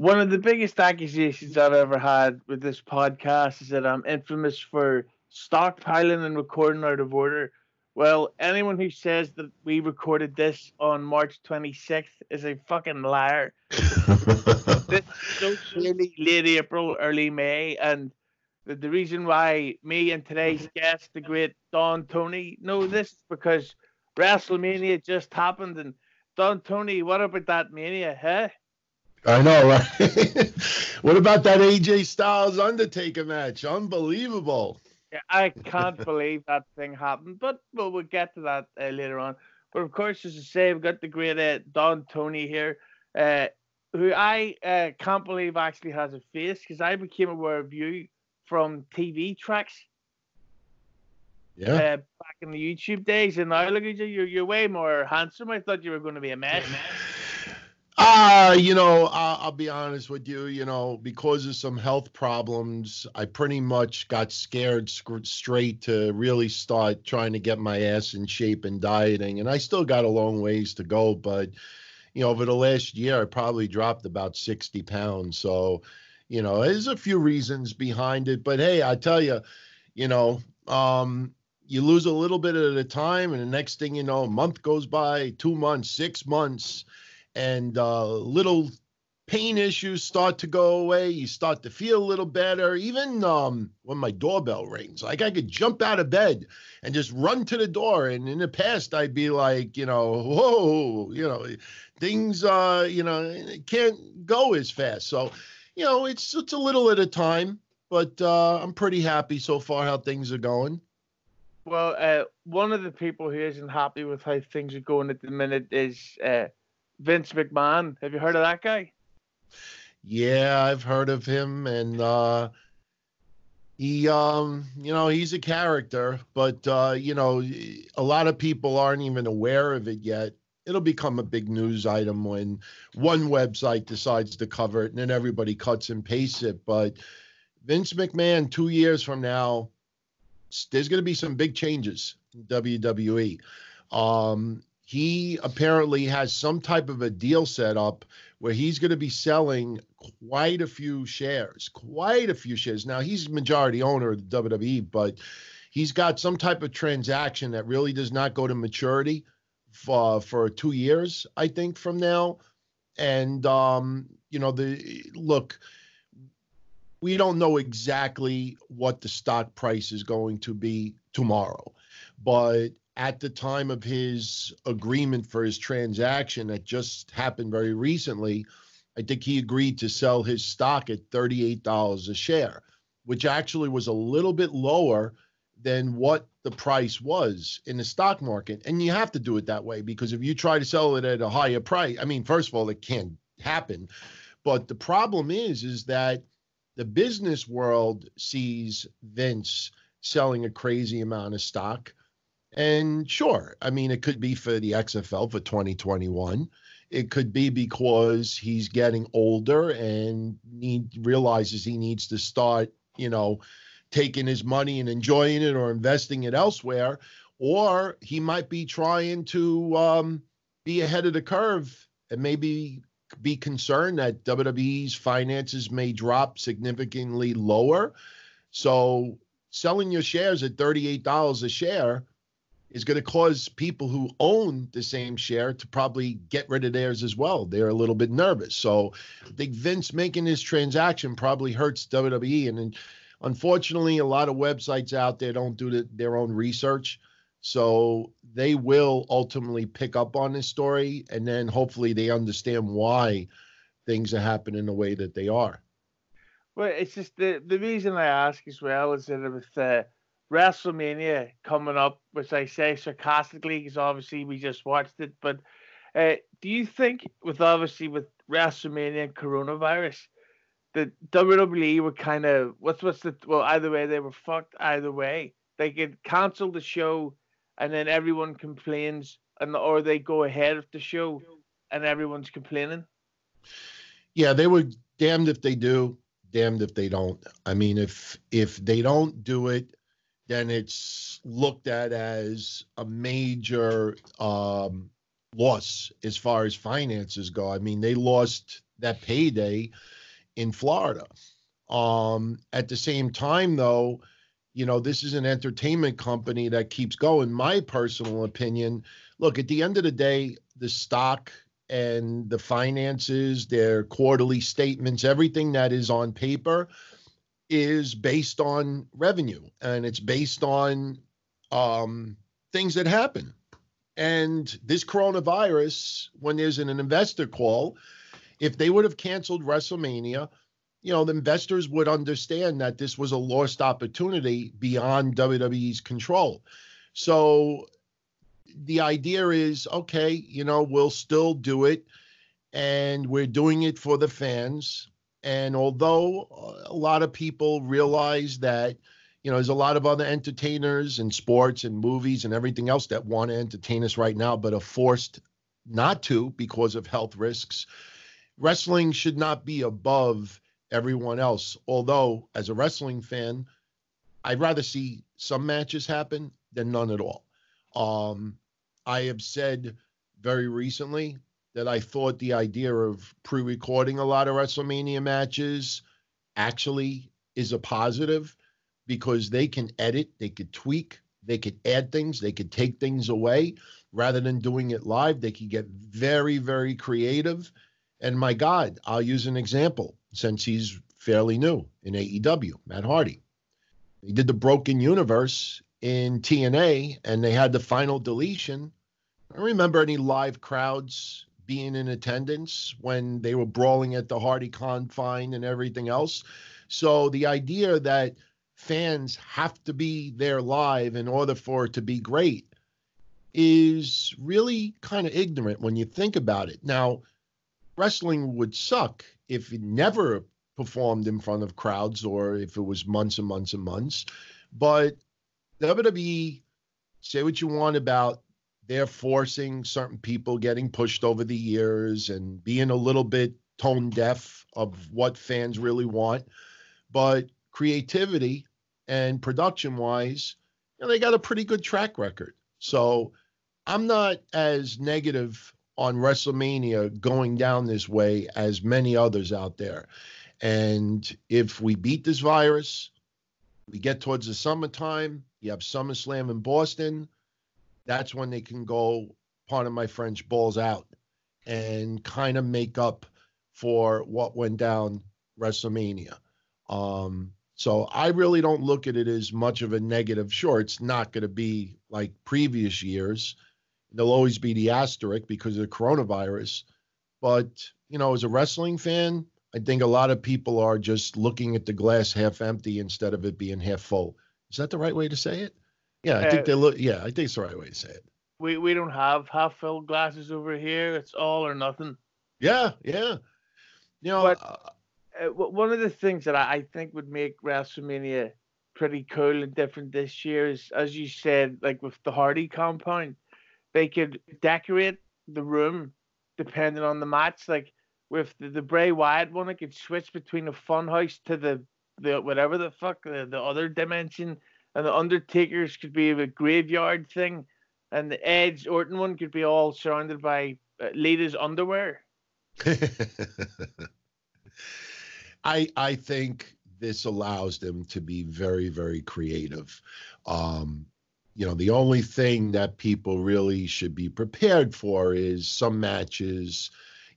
one of the biggest accusations I've ever had with this podcast is that I'm infamous for stockpiling and recording out of order. Well, anyone who says that we recorded this on March 26th is a fucking liar. this is so clearly late April, early May, and the, the reason why me and today's guest, the great Don Tony, know this is because WrestleMania just happened, and Don Tony, what about that mania, huh? I know, right? what about that AJ Styles Undertaker match? Unbelievable. Yeah, I can't believe that thing happened, but well, we'll get to that uh, later on. But of course, as I say, we've got the great uh, Don Tony here, uh, who I uh, can't believe actually has a face because I became aware of you from TV tracks. Yeah. Uh, back in the YouTube days, and now look at you, you're, you're way more handsome. I thought you were going to be a mess. Uh, you know, I'll, I'll be honest with you. You know, because of some health problems, I pretty much got scared sc- straight to really start trying to get my ass in shape and dieting. And I still got a long ways to go, but you know, over the last year, I probably dropped about sixty pounds. So, you know, there's a few reasons behind it. But hey, I tell you, you know, um, you lose a little bit at a time, and the next thing you know, a month goes by, two months, six months and uh, little pain issues start to go away. You start to feel a little better. Even um, when my doorbell rings, like I could jump out of bed and just run to the door. And in the past, I'd be like, you know, whoa, you know, things, uh, you know, can't go as fast. So, you know, it's it's a little at a time, but uh, I'm pretty happy so far how things are going. Well, uh, one of the people who isn't happy with how things are going at the minute is uh, Vince McMahon. Have you heard of that guy? Yeah, I've heard of him, and uh, he, um, you know, he's a character, but uh, you know, a lot of people aren't even aware of it yet. It'll become a big news item when one website decides to cover it, and then everybody cuts and pastes it. But Vince McMahon, two years from now, there's going to be some big changes in WWE. Um, he apparently has some type of a deal set up where he's going to be selling quite a few shares, quite a few shares. Now he's majority owner of the WWE, but he's got some type of transaction that really does not go to maturity for for two years, I think, from now. And um, you know, the look, we don't know exactly what the stock price is going to be tomorrow, but at the time of his agreement for his transaction that just happened very recently, I think he agreed to sell his stock at $38 a share, which actually was a little bit lower than what the price was in the stock market. And you have to do it that way because if you try to sell it at a higher price, I mean, first of all, it can't happen. But the problem is, is that the business world sees Vince selling a crazy amount of stock and sure, I mean, it could be for the XFL for 2021. It could be because he's getting older and he realizes he needs to start, you know, taking his money and enjoying it or investing it elsewhere. Or he might be trying to um, be ahead of the curve and maybe be concerned that WWE's finances may drop significantly lower. So selling your shares at $38 a share is going to cause people who own the same share to probably get rid of theirs as well. They're a little bit nervous. So I think Vince making this transaction probably hurts WWE. And, and unfortunately, a lot of websites out there don't do the, their own research. So they will ultimately pick up on this story and then hopefully they understand why things are happening the way that they are. Well, it's just the, the reason I ask as well is that with uh, WrestleMania coming up, which I say sarcastically because obviously we just watched it. But uh, do you think, with obviously with WrestleMania and coronavirus, that WWE were kind of what's what's the well either way they were fucked either way. They could cancel the show, and then everyone complains, and or they go ahead of the show, and everyone's complaining. Yeah, they were damned if they do, damned if they don't. I mean, if if they don't do it then it's looked at as a major um, loss as far as finances go. I mean, they lost that payday in Florida. Um, at the same time, though, you know, this is an entertainment company that keeps going. My personal opinion look, at the end of the day, the stock and the finances, their quarterly statements, everything that is on paper is based on revenue and it's based on um, things that happen. And this coronavirus, when there's an investor call, if they would have canceled WrestleMania, you know, the investors would understand that this was a lost opportunity beyond WWE's control. So the idea is okay, you know, we'll still do it and we're doing it for the fans. And although a lot of people realize that, you know, there's a lot of other entertainers and sports and movies and everything else that want to entertain us right now, but are forced not to because of health risks. Wrestling should not be above everyone else. Although, as a wrestling fan, I'd rather see some matches happen than none at all. Um, I have said very recently that I thought the idea of pre recording a lot of WrestleMania matches actually is a positive because they can edit, they could tweak, they could add things, they could take things away rather than doing it live. They could get very, very creative. And my God, I'll use an example since he's fairly new in AEW, Matt Hardy. He did the Broken Universe in TNA and they had the final deletion. I don't remember any live crowds being in attendance when they were brawling at the Hardy confine and everything else. So the idea that fans have to be there live in order for it to be great is really kind of ignorant when you think about it. Now, wrestling would suck if it never performed in front of crowds or if it was months and months and months. But WWE, say what you want about they're forcing certain people getting pushed over the years and being a little bit tone deaf of what fans really want. But creativity and production wise, you know, they got a pretty good track record. So I'm not as negative on WrestleMania going down this way as many others out there. And if we beat this virus, we get towards the summertime, you have SummerSlam in Boston, that's when they can go, pardon my French, balls out and kind of make up for what went down WrestleMania. Um, so I really don't look at it as much of a negative. Sure, it's not going to be like previous years. There'll always be the asterisk because of the coronavirus. But, you know, as a wrestling fan, I think a lot of people are just looking at the glass half empty instead of it being half full. Is that the right way to say it? Yeah, I think uh, they look. Yeah, I think it's the right way to say it. We we don't have half full glasses over here. It's all or nothing. Yeah, yeah. You know, but, uh, uh one of the things that I, I think would make WrestleMania pretty cool and different this year is, as you said, like with the Hardy compound, they could decorate the room depending on the match. Like with the, the Bray Wyatt one, it could switch between the funhouse to the the whatever the fuck the, the other dimension and the Undertaker's could be a graveyard thing, and the Edge Orton one could be all surrounded by uh, ladies' underwear. I I think this allows them to be very very creative. Um, you know, the only thing that people really should be prepared for is some matches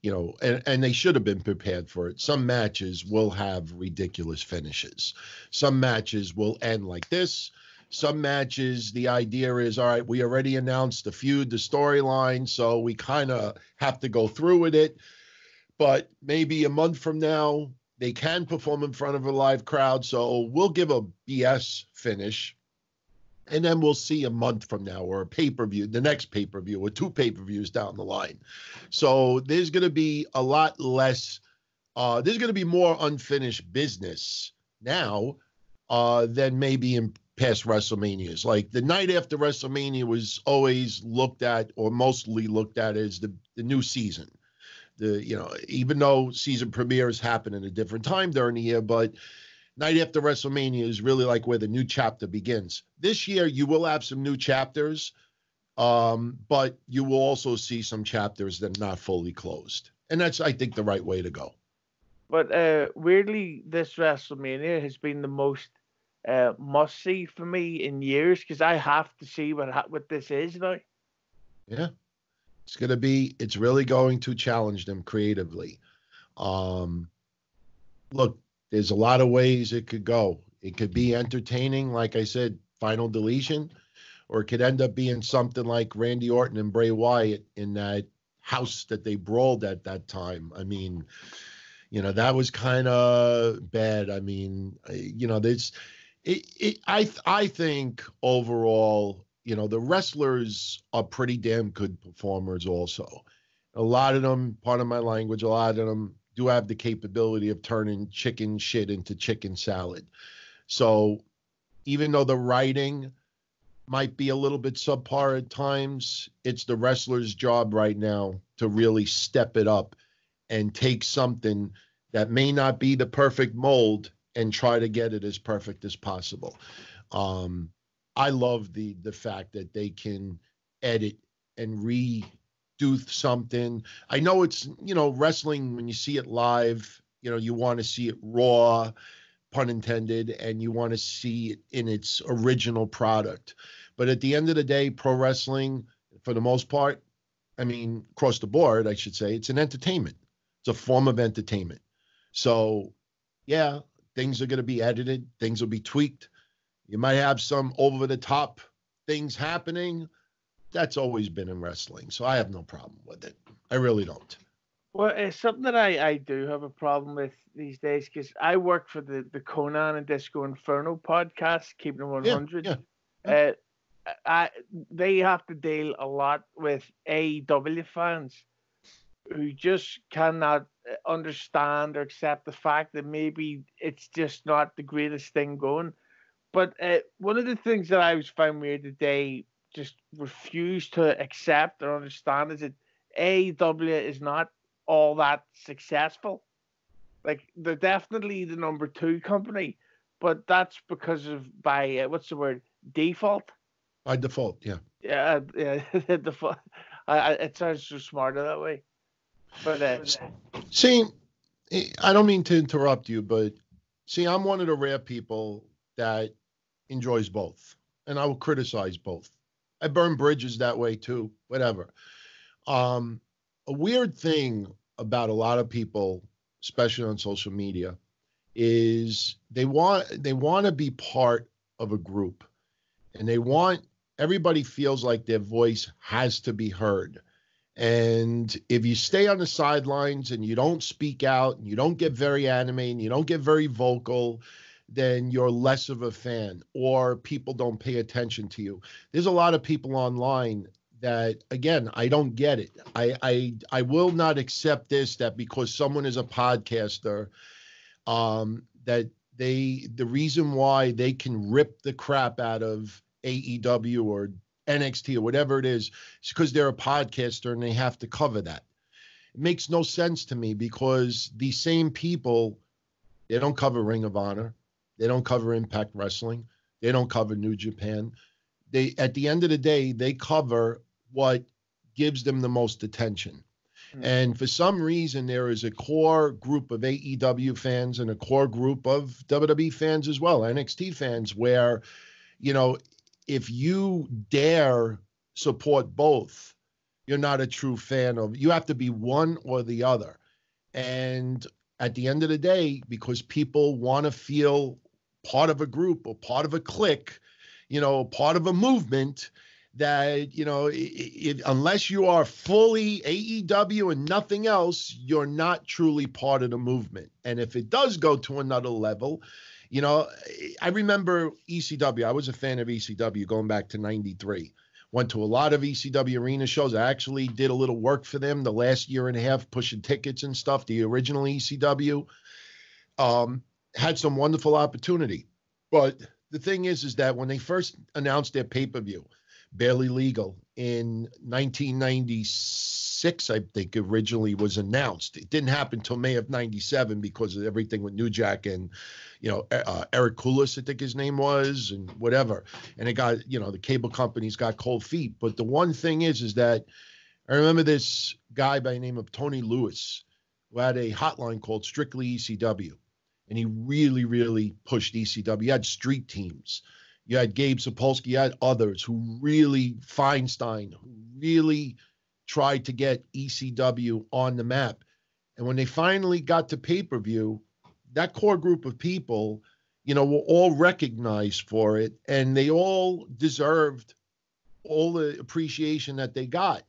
you know, and, and they should have been prepared for it. Some matches will have ridiculous finishes. Some matches will end like this. Some matches, the idea is, all right, we already announced the feud, the storyline, so we kind of have to go through with it. But maybe a month from now, they can perform in front of a live crowd. So we'll give a BS finish and then we'll see a month from now or a pay per view, the next pay per view, or two pay per views down the line. So there's going to be a lot less. Uh, there's going to be more unfinished business now uh, than maybe in past WrestleManias. Like the night after WrestleMania was always looked at, or mostly looked at, as the the new season. The you know even though season premieres happen in a different time during the year, but night after WrestleMania is really like where the new chapter begins. This year, you will have some new chapters, um, but you will also see some chapters that are not fully closed. and that's I think the right way to go. But uh, weirdly, this WrestleMania has been the most uh, must see for me in years because I have to see what what this is now. Yeah, it's gonna be. It's really going to challenge them creatively. Um, look, there's a lot of ways it could go. It could be entertaining, like I said, final deletion, or it could end up being something like Randy Orton and Bray Wyatt in that house that they brawled at that time. I mean, you know, that was kind of bad. I mean, you know, there's, it, it, I, I think overall, you know, the wrestlers are pretty damn good performers also. A lot of them, part of my language, a lot of them do have the capability of turning chicken shit into chicken salad. So even though the writing might be a little bit subpar at times, it's the wrestler's job right now to really step it up and take something that may not be the perfect mold and try to get it as perfect as possible. Um, I love the the fact that they can edit and re do something. I know it's, you know, wrestling when you see it live, you know, you want to see it raw, pun intended, and you want to see it in its original product. But at the end of the day, pro wrestling, for the most part, I mean, across the board, I should say, it's an entertainment. It's a form of entertainment. So, yeah, things are going to be edited, things will be tweaked. You might have some over the top things happening that's always been in wrestling. So I have no problem with it. I really don't. Well, it's something that I, I do have a problem with these days because I work for the, the Konnan and Disco Inferno podcast, Keeping It 100. Yeah, yeah. Uh, I, they have to deal a lot with AEW fans who just cannot uh, understand or accept the fact that maybe it's just not the greatest thing going. But uh, one of the things that I was found weird today just refuse to accept or understand is that AEW is not all that successful. Like they're definitely the number two company, but that's because of by uh, what's the word default. By default, yeah. Yeah, yeah. default. I, I, it sounds so smarter that way. But uh, see, I don't mean to interrupt you, but see, I'm one of the rare people that enjoys both, and I will criticize both. I burn bridges that way too, whatever. Um, a weird thing about a lot of people, especially on social media, is they want they want to be part of a group and they want everybody feels like their voice has to be heard. And if you stay on the sidelines and you don't speak out and you don't get very animated and you don't get very vocal then you're less of a fan or people don't pay attention to you. There's a lot of people online that again, I don't get it. I I I will not accept this that because someone is a podcaster um that they the reason why they can rip the crap out of AEW or NXT or whatever it is, is because they're a podcaster and they have to cover that. It makes no sense to me because these same people, they don't cover Ring of Honor, they don't cover Impact Wrestling. They don't cover New Japan. They at the end of the day, they cover what gives them the most attention. Mm-hmm. And for some reason, there is a core group of AEW fans and a core group of WWE fans as well, NXT fans, where, you know, if you dare support both, you're not a true fan of. You have to be one or the other. And at the end of the day, because people want to feel part of a group or part of a clique, you know, part of a movement that you know it, it, unless you are fully AEW and nothing else you're not truly part of the movement. And if it does go to another level you know I remember ECW I was a fan of ECW going back to 93 went to a lot of ECW arena shows. I actually did a little work for them the last year and a half pushing tickets and stuff the original ECW um had some wonderful opportunity. But the thing is, is that when they first announced their pay per view, barely legal in 1996, I think originally was announced. It didn't happen until May of '97 because of everything with New Jack and, you know, uh, Eric Kulas, I think his name was, and whatever. And it got, you know, the cable companies got cold feet. But the one thing is, is that I remember this guy by the name of Tony Lewis who had a hotline called Strictly ECW. And he really, really pushed ECW. You had street teams. You had Gabe Sapolsky, you had others who really, Feinstein, who really tried to get ECW on the map. And when they finally got to pay per view, that core group of people, you know, were all recognized for it and they all deserved all the appreciation that they got.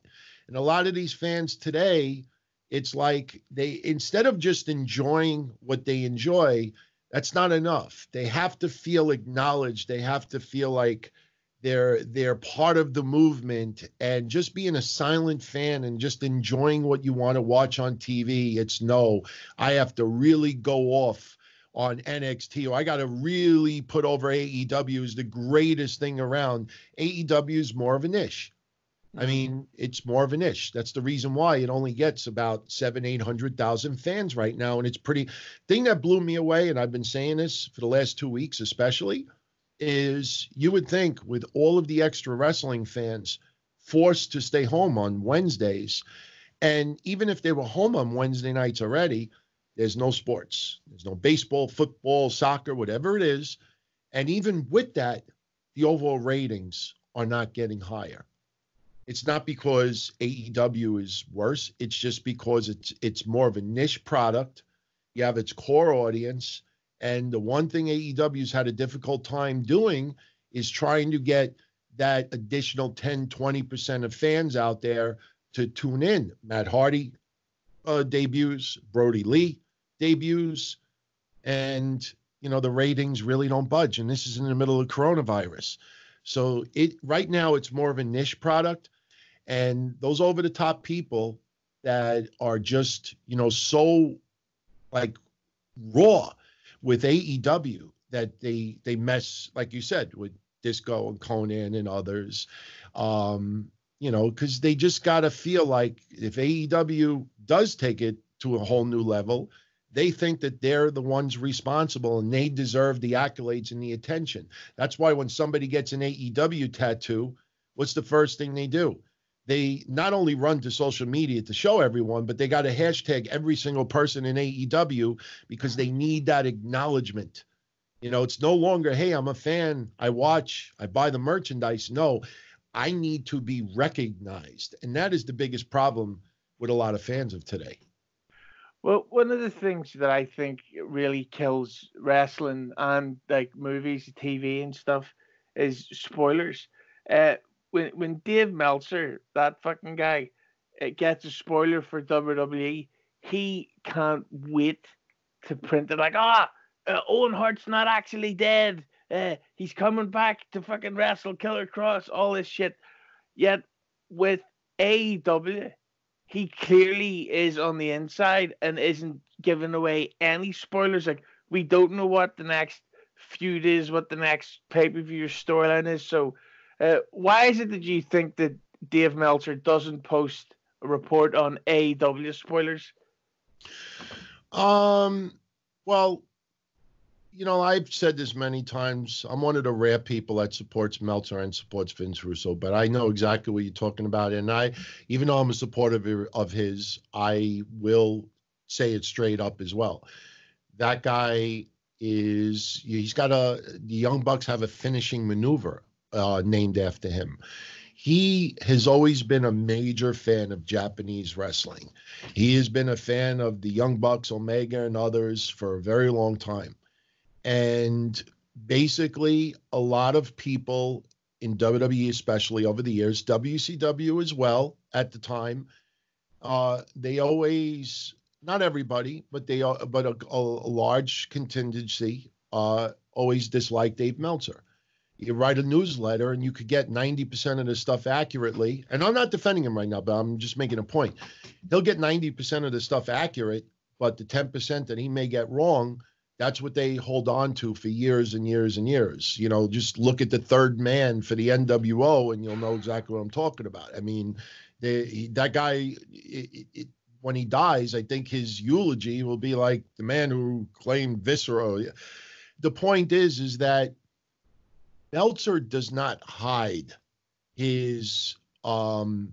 And a lot of these fans today, it's like they, instead of just enjoying what they enjoy, that's not enough. They have to feel acknowledged. They have to feel like, they're they're part of the movement and just being a silent fan and just enjoying what you want to watch on TV it's no I have to really go off on NXT I got to really put over AEW is the greatest thing around AEW is more of a niche I mean, it's more of a niche. That's the reason why it only gets about seven, eight hundred thousand fans right now, and it's pretty. Thing that blew me away, and I've been saying this for the last two weeks, especially is you would think with all of the extra wrestling fans forced to stay home on Wednesdays, and even if they were home on Wednesday nights already, there's no sports. There's no baseball, football, soccer, whatever it is. And even with that, the overall ratings are not getting higher. It's not because AEW is worse. It's just because it's it's more of a niche product. You have its core audience and the one thing AEW's had a difficult time doing is trying to get that additional 10, 20% of fans out there to tune in. Matt Hardy uh, debuts, Brodie Lee debuts, and you know the ratings really don't budge. And this is in the middle of coronavirus, so it right now it's more of a niche product, and those over the top people that are just you know so like raw with AEW that they they mess like you said with Disco and Konnan and others. Um, you know, because they just got to feel like if AEW does take it to a whole new level, they think that they're the ones responsible and they deserve the accolades and the attention. That's why when somebody gets an AEW tattoo, what's the first thing they do? They not only run to social media to show everyone, but they got to hashtag every single person in AEW because they need that acknowledgement. You know, it's no longer, hey, I'm a fan, I watch, I buy the merchandise. No, I need to be recognized. And that is the biggest problem with a lot of fans of today. Well, one of the things that I think really kills wrestling and like movies, TV, and stuff is spoilers. Uh, when when Dave Meltzer, that fucking guy, gets a spoiler for WWE, he can't wait to print it like, ah, uh, Owen Hart's not actually dead. Uh, he's coming back to fucking wrestle Killer Kross, all this shit. Yet with AEW, he clearly is on the inside and isn't giving away any spoilers. Like we don't know what the next feud is, what the next pay per view storyline is. So uh, why is it that you think that Dave Meltzer doesn't post a report on AEW spoilers? Um, well, you know, I've said this many times. I'm one of the rare people that supports Meltzer and supports Vince Russo, but I know exactly what you're talking about. And I, even though I'm a supporter of his, I will say it straight up as well. That guy is, he's got a, the Young Bucks have a finishing maneuver uh, named after him. He has always been a major fan of Japanese wrestling. He has been a fan of the Young Bucks, Omega, and others for a very long time. And basically, a lot of people in WWE, especially over the years, WCW as well at the time, uh, they always, not everybody, but they, are, but a, a, large contingency, uh, always disliked Dave Meltzer you write a newsletter and you could get 90% of the stuff accurately. And I'm not defending him right now, but I'm just making a point. He'll get 90% of the stuff accurate, but the 10% that he may get wrong, that's what they hold on to for years and years and years. You know, just look at the third man for the NWO and you'll know exactly what I'm talking about. I mean, they, that guy, it, it, when he dies, I think his eulogy will be like the man who claimed viscera. The point is, is that Meltzer does not hide his um,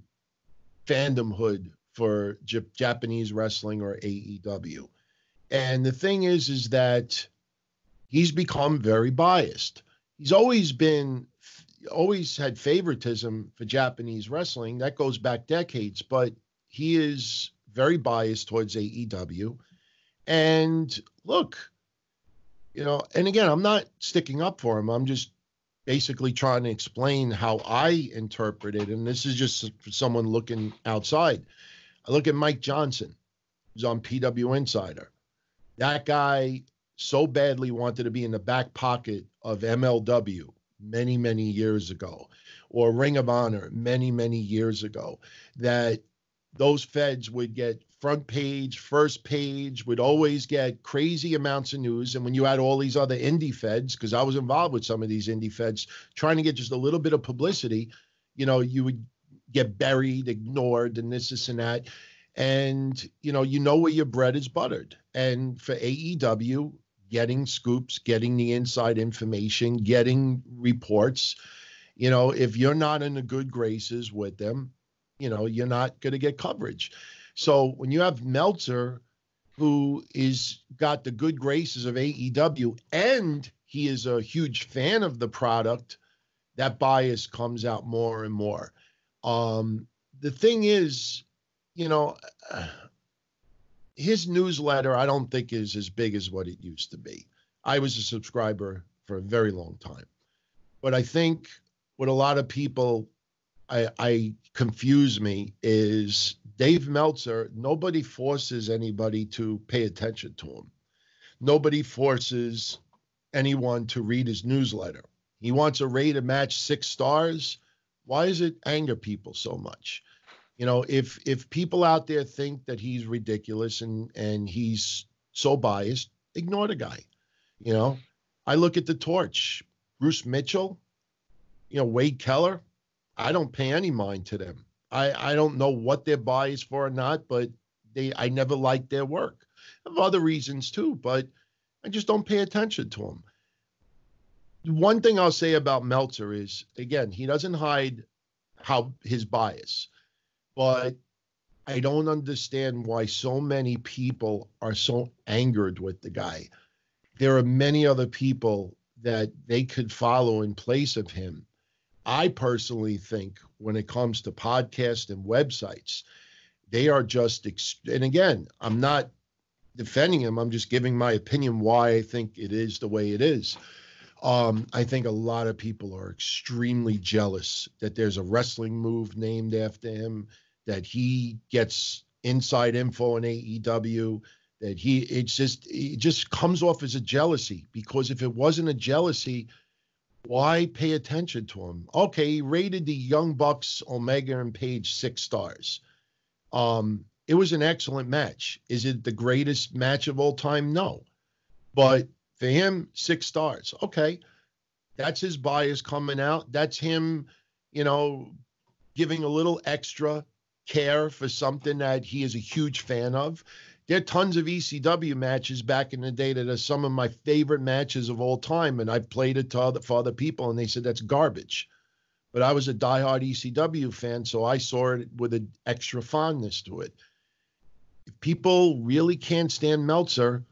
fandomhood for J- Japanese wrestling or AEW. And the thing is, is that he's become very biased. He's always been, always had favoritism for Japanese wrestling. That goes back decades, but he is very biased towards AEW. And look, you know, and again, I'm not sticking up for him. I'm just basically trying to explain how I interpret it. And this is just for someone looking outside. I look at Mike Johnson, who's on PW Insider. That guy so badly wanted to be in the back pocket of MLW many, many years ago, or Ring of Honor many, many years ago, that those feds would get front page, first page, would always get crazy amounts of news. And when you had all these other indie feds, because I was involved with some of these indie feds, trying to get just a little bit of publicity, you know, you would get buried, ignored, and this, this, and that. And, you know, you know where your bread is buttered. And for AEW, getting scoops, getting the inside information, getting reports, you know, if you're not in the good graces with them, you know, you're not going to get coverage. So when you have Meltzer, who is got the good graces of AEW, and he is a huge fan of the product, that bias comes out more and more. Um, the thing is, you know, his newsletter I don't think is as big as what it used to be. I was a subscriber for a very long time, but I think what a lot of people I, I confuse me is Dave Meltzer, nobody forces anybody to pay attention to him. Nobody forces anyone to read his newsletter. He wants a rate a match six stars. Why does it anger people so much? You know, if if people out there think that he's ridiculous and and he's so biased, ignore the guy. You know, I look at the torch, Bruce Mitchell, you know, Wade Keller. I don't pay any mind to them. I, I don't know what they're biased for or not, but they I never liked their work. I have other reasons too, but I just don't pay attention to them. One thing I'll say about Meltzer is again, he doesn't hide how his bias, but I don't understand why so many people are so angered with the guy. There are many other people that they could follow in place of him I personally think when it comes to podcasts and websites, they are just, and again, I'm not defending him. I'm just giving my opinion why I think it is the way it is. Um, I think a lot of people are extremely jealous that there's a wrestling move named after him, that he gets inside info in AEW, that he it's just it just comes off as a jealousy because if it wasn't a jealousy, why pay attention to him? Okay, he rated the Young Bucks, Omega, and Page six stars. Um, it was an excellent match. Is it the greatest match of all time? No. But for him, six stars. Okay. That's his bias coming out. That's him, you know, giving a little extra care for something that he is a huge fan of. There are tons of ECW matches back in the day that are some of my favorite matches of all time, and I've played it to other, for other people, and they said that's garbage. But I was a diehard ECW fan, so I saw it with an extra fondness to it. If people really can't stand Meltzer,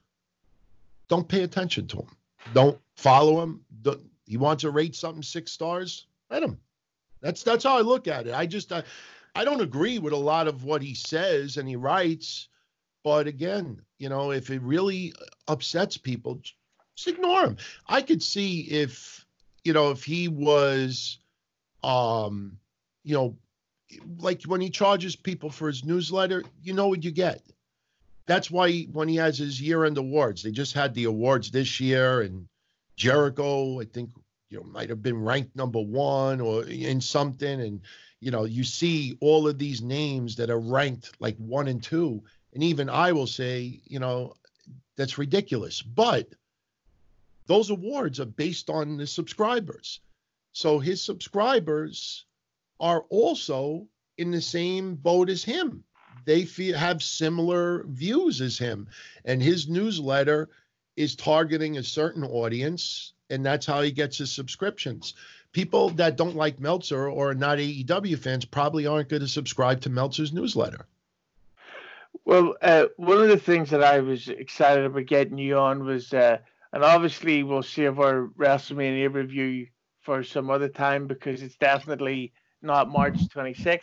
don't pay attention to him. Don't follow him. Don't, he wants to rate something six stars. Let him. That's that's how I look at it. I just I, I don't agree with a lot of what he says and he writes but again, you know, if it really upsets people, just ignore him. I could see if, you know, if he was, um, you know, like when he charges people for his newsletter, you know what you get. That's why he, when he has his year-end awards, they just had the awards this year, and Jericho, I think, you know, might have been ranked number one or in something, and you know, you see all of these names that are ranked like one and two, and even I will say, you know, that's ridiculous. But those awards are based on the subscribers. So his subscribers are also in the same boat as him. They feel, have similar views as him. And his newsletter is targeting a certain audience, and that's how he gets his subscriptions. people that don't like Meltzer or are not AEW fans probably aren't going to subscribe to Meltzer's newsletter. Well, uh, one of the things that I was excited about getting you on was, uh, and obviously we'll save our WrestleMania review for some other time because it's definitely not March 26th.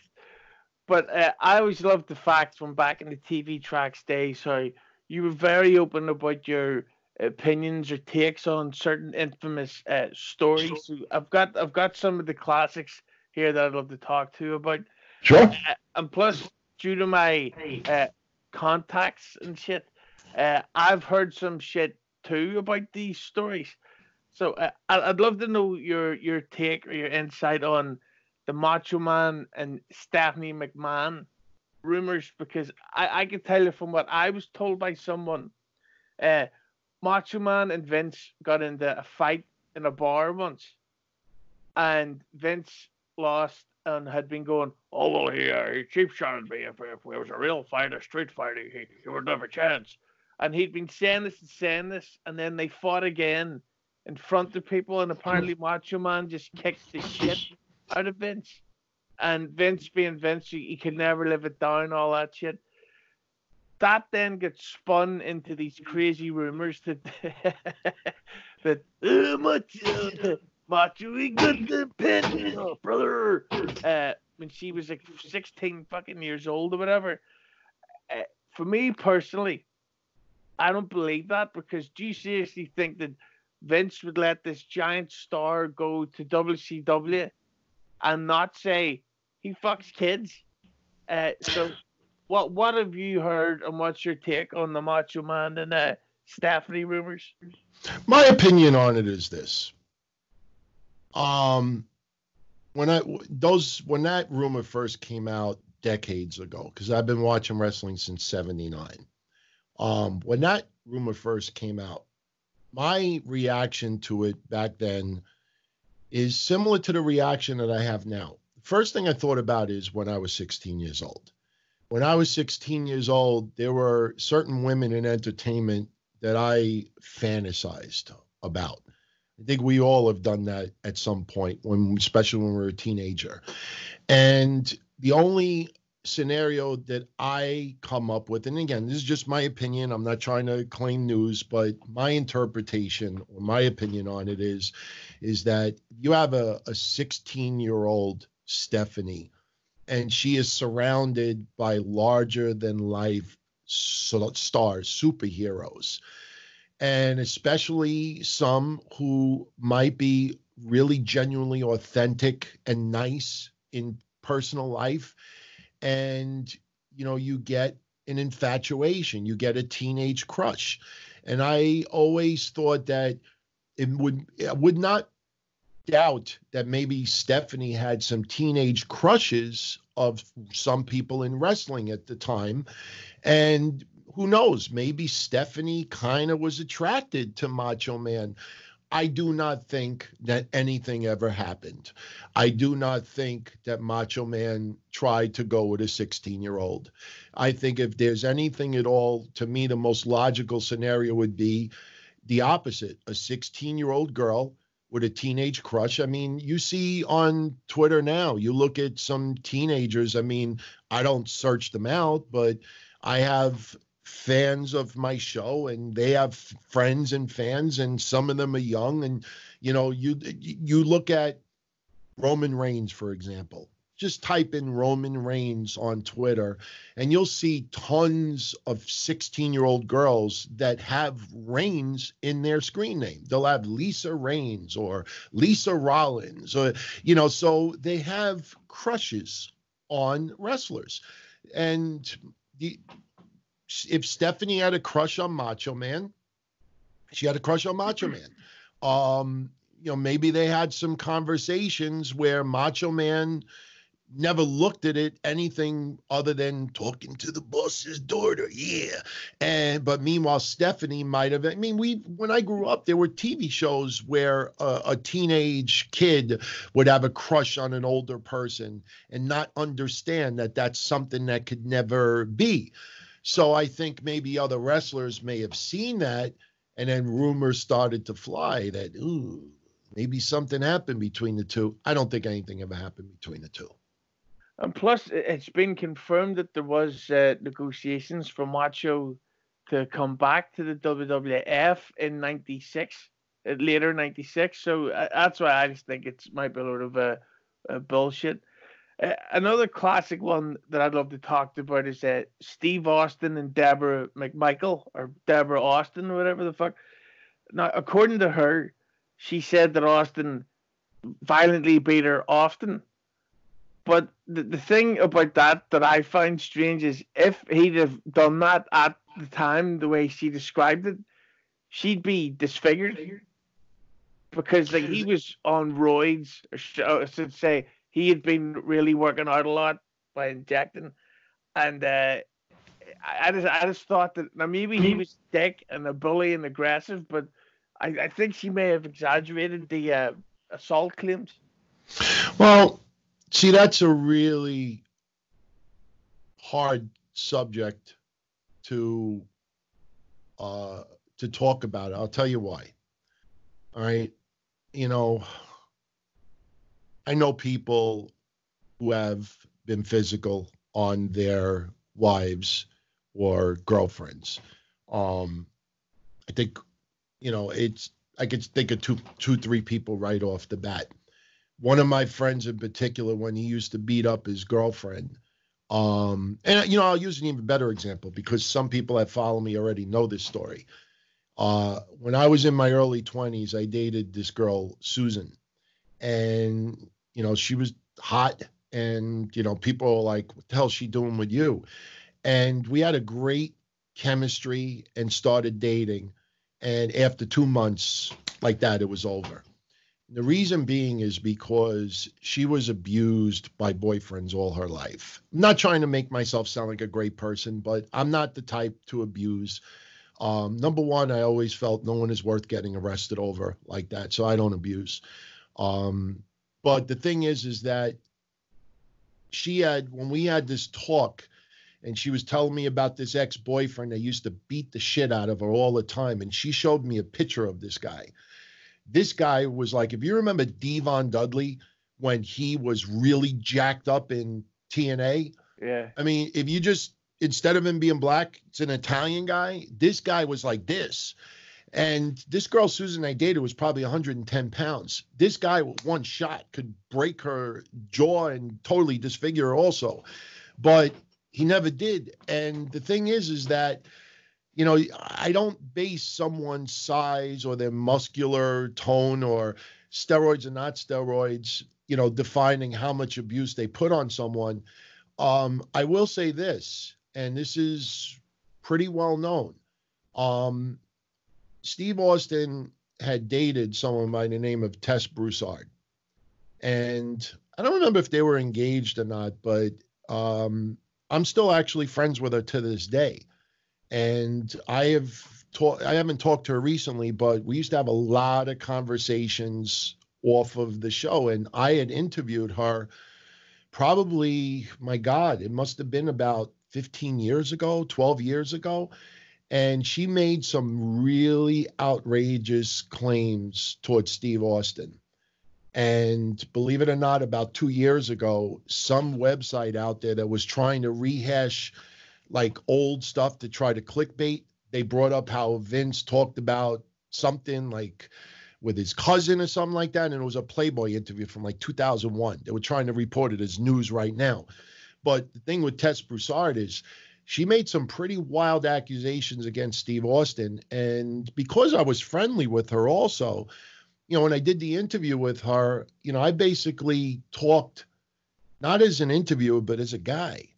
But uh, I always loved the fact from back in the TV tracks days how you were very open about your opinions or takes on certain infamous uh, stories. So I've got I've got some of the classics here that I'd love to talk to you about. Sure. Uh, and plus, due to my uh, contacts and shit, uh, I've heard some shit too about these stories. So uh, I'd love to know your your take or your insight on the Macho Man and Stephanie McMahon rumors because I, I can tell you from what I was told by someone, uh, Macho Man and Vince got into a fight in a bar once, and Vince lost and had been going, oh well, he, uh, he cheap shotted me. If, if it was a real fight, a street fight, he, he would have a chance. And he'd been saying this and saying this, and then they fought again in front of people, and apparently Macho Man just kicked the shit out of Vince. And Vince being Vince, he, he could never live it down, all that shit that then gets spun into these crazy rumors that that macho macho we got the pen oh, brother uh, when she was like 16 fucking years old or whatever uh, for me personally i don't believe that because do you seriously think that vince would let this giant star go to wcw and not say he fucks kids uh, so what what have you heard, and what's your take on the Macho Man and uh, Stephanie rumors? My opinion on it is this. Um, when I those when that rumor first came out decades ago, because I've been watching wrestling since '79. Um, when that rumor first came out, my reaction to it back then is similar to the reaction that I have now. First thing I thought about is when I was 16 years old when I was 16 years old, there were certain women in entertainment that I fantasized about. I think we all have done that at some point when especially when we are a teenager. And the only scenario that I come up with, and again, this is just my opinion. I'm not trying to claim news, but my interpretation or my opinion on it is, is that you have a 16 year old Stephanie and she is surrounded by larger than life stars, superheroes, and especially some who might be really genuinely authentic and nice in personal life. And, you know, you get an infatuation, you get a teenage crush. And I always thought that it would it would not doubt that maybe Stephanie had some teenage crushes of some people in wrestling at the time. And who knows, maybe Stephanie kind of was attracted to Macho Man. I do not think that anything ever happened. I do not think that Macho Man tried to go with a 16 year old. I think if there's anything at all, to me, the most logical scenario would be the opposite a 16 year old girl with a teenage crush. I mean, you see on Twitter now, you look at some teenagers. I mean, I don't search them out, but I have fans of my show and they have friends and fans and some of them are young and you know you you look at Roman Reigns for example just type in Roman Reigns on Twitter and you'll see tons of 16 year old girls that have Reigns in their screen name. They'll have Lisa Reigns or Lisa Rollins or, you know, so they have crushes on wrestlers. And the, if Stephanie had a crush on Macho Man, she had a crush on Macho Man. Um, you know, maybe they had some conversations where Macho Man never looked at it anything other than talking to the boss's daughter yeah. And but meanwhile stephanie might have i mean we when i grew up there were tv shows where a, a teenage kid would have a crush on an older person and not understand that that's something that could never be so i think maybe other wrestlers may have seen that and then rumors started to fly that ooh maybe something happened between the two. I don't think anything ever happened between the two. And plus, it's been confirmed that there was uh, negotiations for Macho to come back to the WWF in '96, uh, later '96. So uh, that's why I just think it's might be a lot of uh, uh, bullshit. Uh, another classic one that I'd love to talk about is uh, Steve Austin and Deborah McMichael or Deborah Austin or whatever the fuck. Now, according to her, she said that Austin violently beat her often. But the, the thing about that that I find strange is if he'd have done that at the time, the way she described it, she'd be disfigured. Because like he was on roids, or I should say, he had been really working out a lot by injecting, and uh, I just I just thought that now maybe he was thick and a bully and aggressive, but I, I think she may have exaggerated the uh, assault claims. Well, see, that's a really hard subject to uh, to talk about. I'll tell you why. All right, you know, I know people who have been physical on their wives or girlfriends. Um, I think you know, it's I could think of two, two, three people right off the bat. One of my friends in particular, when he used to beat up his girlfriend, um, and you know, I'll use an even better example because some people that follow me already know this story. Uh, when I was in my early 20s, I dated this girl, Susan, and you know, she was hot, and you know, people were like, "What the hell she doing with you?" And we had a great chemistry and started dating and after two months like that, it was over. The reason being is because she was abused by boyfriends all her life. I'm not trying to make myself sound like a great person, but I'm not the type to abuse. Um, number one, I always felt no one is worth getting arrested over like that, so I don't abuse. Um, but the thing is, is that she had when we had this talk and she was telling me about this ex-boyfriend that used to beat the shit out of her all the time and she showed me a picture of this guy. This guy was like if you remember D-Von Dudley when he was really jacked up in TNA yeah. I mean if you just instead of him being black it's an Italian guy this guy was like this and this girl Susan I dated was probably 110 pounds. This guy with one shot could break her jaw and totally disfigure her also. But he never did. And the thing is, is that, you know, I don't base someone's size or their muscular tone or steroids or not steroids, you know, defining how much abuse they put on someone. Um, I will say this, and this is pretty well known. Um, Steve Austin had dated someone by the name of Tess Broussard. And I don't remember if they were engaged or not, but um, I'm still actually friends with her to this day. And I have talked, I haven't talked to her recently, but we used to have a lot of conversations off of the show. And I had interviewed her probably, my God, it must have been about 15 years ago, 12 years ago. And she made some really outrageous claims towards Steve Austin. And believe it or not, about two years ago, some website out there that was trying to rehash like old stuff to try to clickbait, they brought up how Vince talked about something like with his cousin or something like that. And it was a Playboy interview from like 2001. They were trying to report it as news right now. But the thing with Tess Broussard is she made some pretty wild accusations against Steve Austin. And because I was friendly with her also, you know, when I did the interview with her, you know, I basically talked not as an interviewer, but as a guy.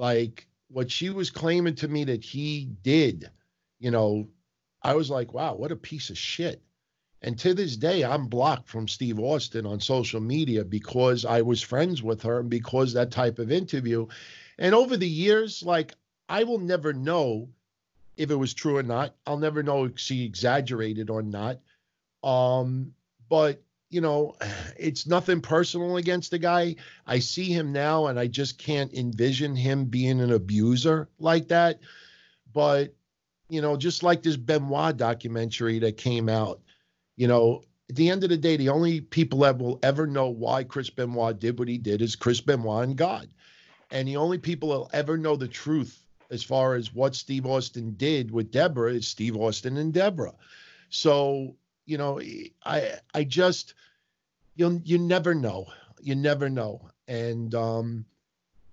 Like what she was claiming to me that he did, you know, I was like, wow, what a piece of shit. And to this day, I'm blocked from Steve Austin on social media because I was friends with her and because that type of interview. And over the years, like, I will never know if it was true or not. I'll never know if she exaggerated or not. Um, but you know, it's nothing personal against the guy. I see him now and I just can't envision him being an abuser like that. But, you know, just like this Benoit documentary that came out, you know, at the end of the day, the only people that will ever know why Chris Benoit did what he did is Chris Benoit and God. And the only people that'll ever know the truth as far as what Steve Austin did with Deborah is Steve Austin and Deborah. So, you know, I I just you you never know. You never know. And um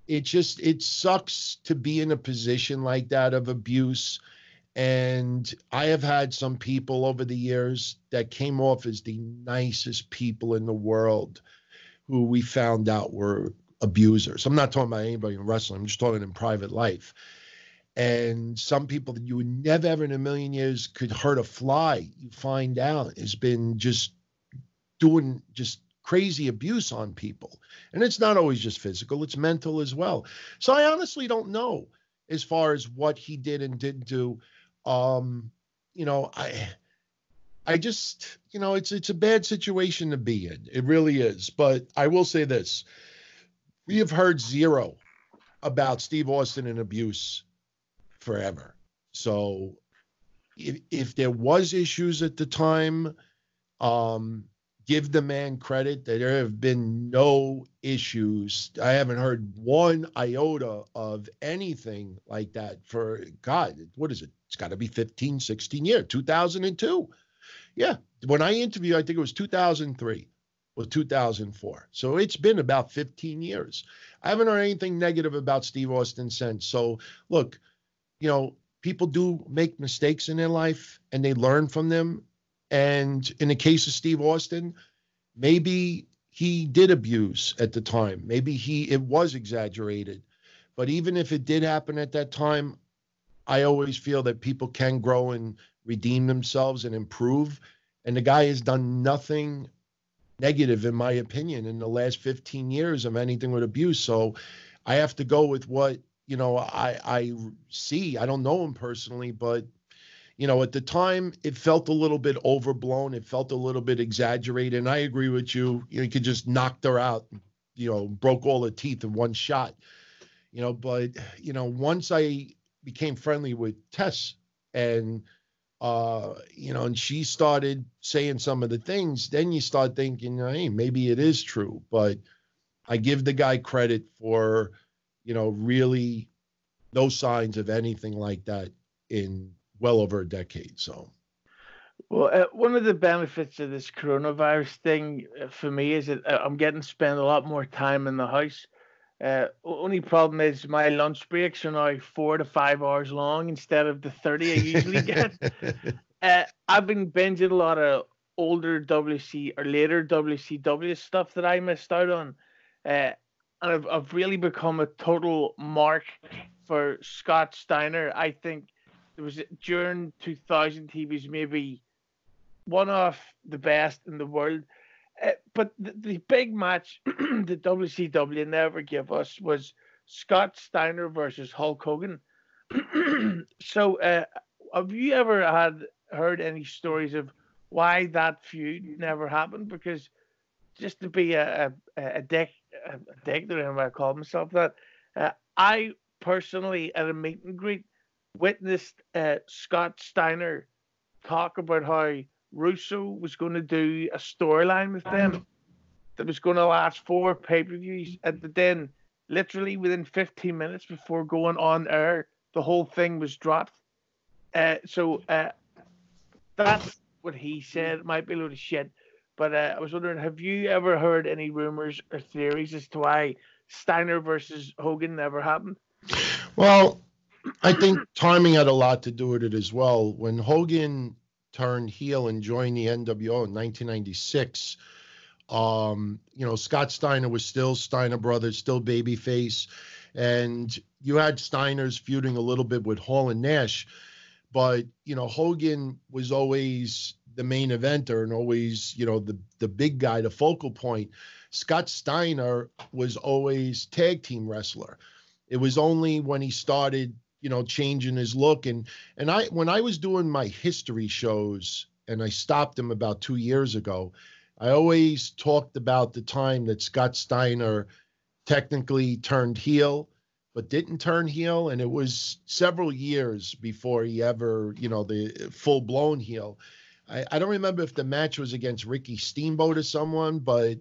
it just it sucks to be in a position like that of abuse and I have had some people over the years that came off as the nicest people in the world who we found out were abusers. I'm not talking about anybody in wrestling, I'm just talking in private life. And some people that you would never ever in a million years could hurt a fly, you find out has been just doing just crazy abuse on people. And it's not always just physical, it's mental as well. So I honestly don't know as far as what he did and didn't do um, you know, I I just, you know, it's it's a bad situation to be in. It really is. But I will say this. We have heard zero about Steve Austin and abuse forever. So if if there was issues at the time, um, give the man credit that there have been no issues. I haven't heard one iota of anything like that for God, what is it? It's got to be 15, 16 years, 2002. Yeah. When I interviewed, I think it was 2003 or 2004. So it's been about 15 years. I haven't heard anything negative about Steve Austin since. So look, you know, people do make mistakes in their life and they learn from them and in the case of Steve Austin, maybe he did abuse at the time. Maybe he it was exaggerated. But even if it did happen at that time, I always feel that people can grow and redeem themselves and improve. And the guy has done nothing negative, in my opinion, in the last 15 years of anything with abuse. So I have to go with what, you know, I I see. I don't know him personally, but you know, at the time it felt a little bit overblown. It felt a little bit exaggerated. And I agree with you. You, know, you could just knocked her out, you know, broke all the teeth in one shot. You know, but you know, once I became friendly with Tess and uh, you know, and she started saying some of the things, then you start thinking, hey, maybe it is true. But I give the guy credit for, you know, really no signs of anything like that in well over a decade. So, well, uh, one of the benefits of this coronavirus thing uh, for me is that uh, I'm getting to spend a lot more time in the house. Uh, only problem is my lunch breaks are now four to five hours long instead of the 30 I usually get. uh, I've been binging a lot of older WC or later WCW stuff that I missed out on. Uh, and I've, I've really become a total mark for Scott Steiner. I think there was during 2000 he was maybe one of the best in the world. Uh, but the, the, big match the WCW never gave us was Scott Steiner versus Hulk Hogan. so, uh, have you ever had heard any stories of why that feud never happened? Because just to be a a, a dick, a, a dick, I call myself that. Uh, I personally at a meet and greet witnessed uh, Scott Steiner talk about how Russo was going to do a storyline with them that was going to last four pay per views, and then literally within 15 minutes before going on air, the whole thing was dropped. Uh, so uh, that's what he said. Might be a load of shit, but uh, I was wondering, have you ever heard any rumors or theories as to why Steiner versus Hogan never happened? Well, I think timing had a lot to do with it as well. When Hogan turned heel and joined the NWO in 1996, um, you know, Scott Steiner was still Steiner Brothers, still babyface. And you had Steiners feuding a little bit with Hall and Nash. But, you know, Hogan was always the main eventer and always, you know, the, the big guy, the focal point. Scott Steiner was always tag team wrestler. It was only when he started you know, changing his look. And and I when I was doing my history shows and I stopped him about two years ago, I always talked about the time that Scott Steiner technically turned heel, but didn't turn heel. And it was several years before he ever, you know, the full blown heel. I, I don't remember if the match was against Ricky Steamboat or someone, but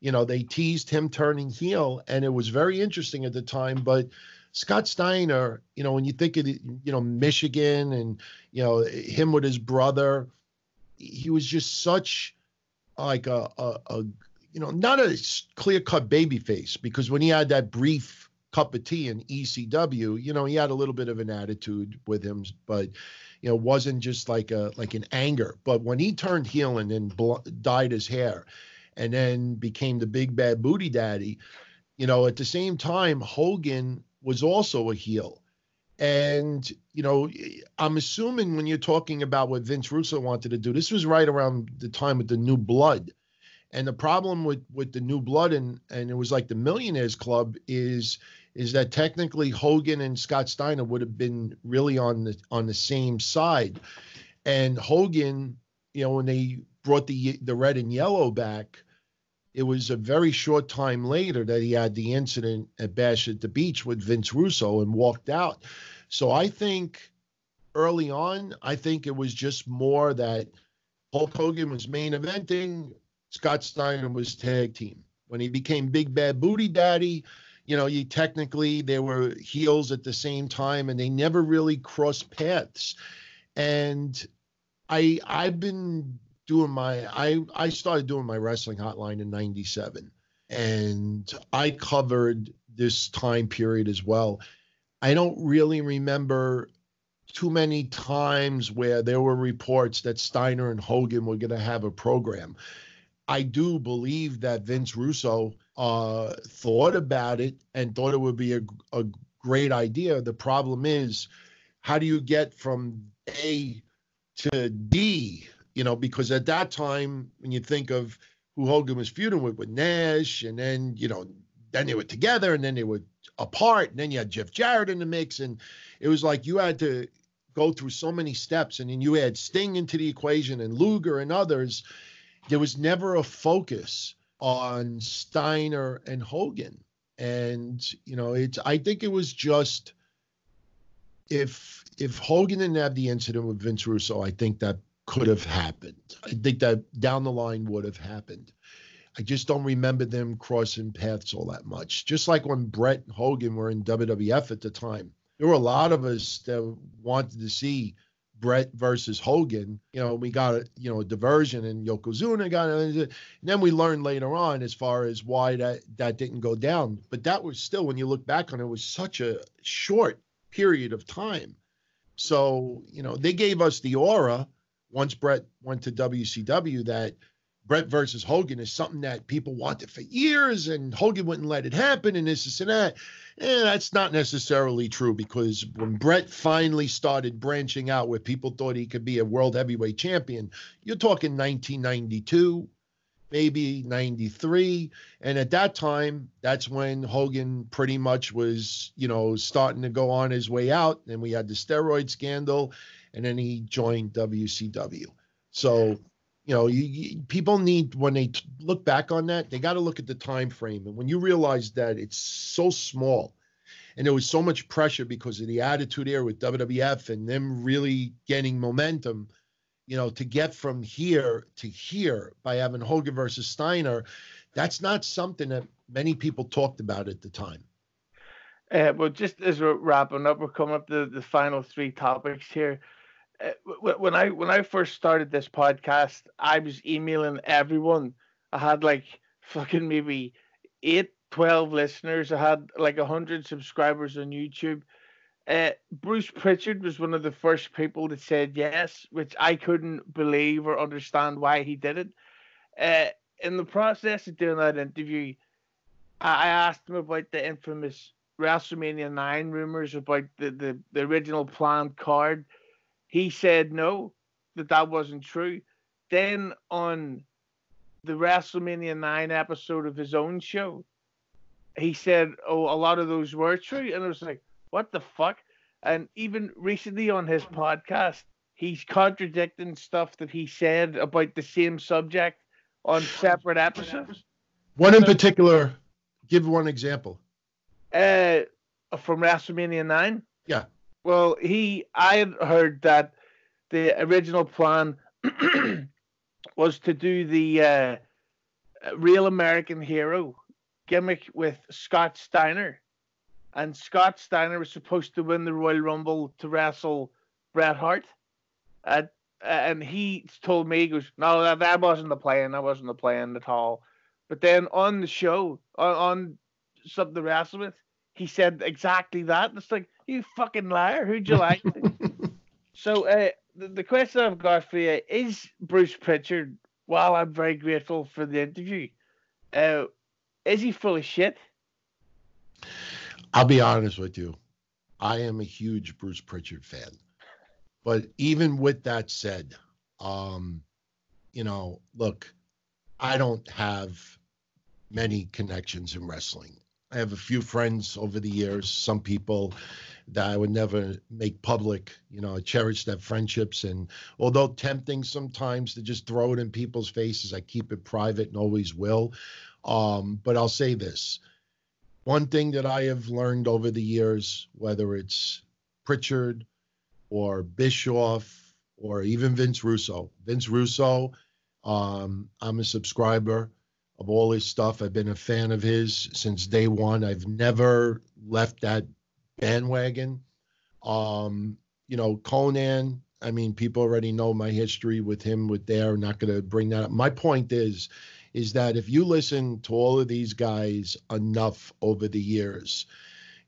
you know they teased him turning heel, and it was very interesting at the time. But Scott Steiner, you know, when you think of you know Michigan and you know him with his brother, he was just such like a, a, a you know not a clear cut baby face because when he had that brief cup of tea in ECW, you know, he had a little bit of an attitude with him, but you know, wasn't just like a like an anger. But when he turned heel and then bl- dyed his hair, and then became the big bad booty daddy, you know, at the same time, Hogan was also a heel. And, you know, I'm assuming when you're talking about what Vince Russo wanted to do, this was right around the time with the new blood. And the problem with with the new blood and and it was like the Millionaires Club is is that technically Hogan and Scott Steiner would have been really on the on the same side. And Hogan, you know, when they brought the the red and yellow back, it was a very short time later that he had the incident at Bash at the Beach with Vince Russo and walked out. So I think early on, I think it was just more that Hulk Hogan was main eventing, Scott Steiner was tag team. When he became Big Bad Booty Daddy, you know, you technically they were heels at the same time and they never really crossed paths. And I I've been doing my I I started doing my wrestling hotline in 97 and I covered this time period as well. I don't really remember too many times where there were reports that Steiner and Hogan were going to have a program. I do believe that Vince Russo uh, thought about it and thought it would be a, a great idea. The problem is, how do you get from A to D? You know, because at that time, when you think of who Hogan was feuding with, with Nash, and then you know, then they were together, and then they were apart, and then you had Jeff Jarrett in the mix, and it was like you had to go through so many steps, and then you add Sting into the equation, and Luger and others. There was never a focus on Steiner and Hogan. And, you know, it's I think it was just if if Hogan didn't have the incident with Vince Russo, I think that could have happened. I think that down the line would have happened. I just don't remember them crossing paths all that much. Just like when Bret and Hogan were in WWF at the time. There were a lot of us that wanted to see Bret versus Hogan, you know, we got a you know a diversion and Yokozuna got it. And then we learned later on as far as why that that didn't go down. But that was still when you look back on it, was such a short period of time. So, you know, they gave us the aura once Bret went to WCW that Bret versus Hogan is something that people wanted for years, and Hogan wouldn't let it happen, and this, this, and that. And that's not necessarily true because when Bret finally started branching out, where people thought he could be a world heavyweight champion, you're talking 1992, maybe 93. And at that time, that's when Hogan pretty much was, you know, starting to go on his way out. And we had the steroid scandal, and then he joined WCW. So, you know, you, you, people need when they t- look back on that, they got to look at the time frame. And when you realize that it's so small, and there was so much pressure because of the attitude here with WWF and them really getting momentum, you know, to get from here to here by having Hogan versus Steiner, that's not something that many people talked about at the time. Uh, well, just as we're wrapping up, we're coming up to the final three topics here. Uh, when I when I first started this podcast, I was emailing everyone. I had like fucking maybe eight, 12 listeners. I had like hundred subscribers on YouTube. Uh, Bruce Prichard was one of the first people that said yes, which I couldn't believe or understand why he did it. Uh, in the process of doing that interview, I asked him about the infamous WrestleMania 9 rumors about the, the, the original planned card he said no, that that wasn't true. Then on the WrestleMania 9 episode of his own show, he said, oh, a lot of those were true. And I was like, what the fuck? And even recently on his podcast, he's contradicting stuff that he said about the same subject on separate episodes. One in particular, give one example. Uh, from WrestleMania 9? Yeah. Well, he I had heard that the original plan was to do the uh, real American hero gimmick with Scott Steiner. And Scott Steiner was supposed to win the Royal Rumble to wrestle Bret Hart. Uh, and he told me, he goes, No, that, that wasn't the plan. That wasn't the plan at all. But then on the show, on, on something to wrestle with, he said exactly that. And it's like, You fucking liar. Who'd you like? so uh, the, the question I've got for you is Bruce Prichard, while I'm very grateful for the interview, uh, is he full of shit? I'll be honest with you. I am a huge Bruce Prichard fan. But even with that said, um, you know, look, I don't have many connections in wrestling. I have a few friends over the years, some people that I would never make public. You know, I cherish that friendships. And although tempting sometimes to just throw it in people's faces, I keep it private and always will. Um, but I'll say this one thing that I have learned over the years, whether it's Prichard or Bischoff or even Vince Russo, Vince Russo, um, I'm a subscriber of all his stuff. I've been a fan of his since day one. I've never left that bandwagon. Um, you know, Konnan, I mean, people already know my history with him with there. Not going to bring that up. My point is, is that if you listen to all of these guys enough over the years,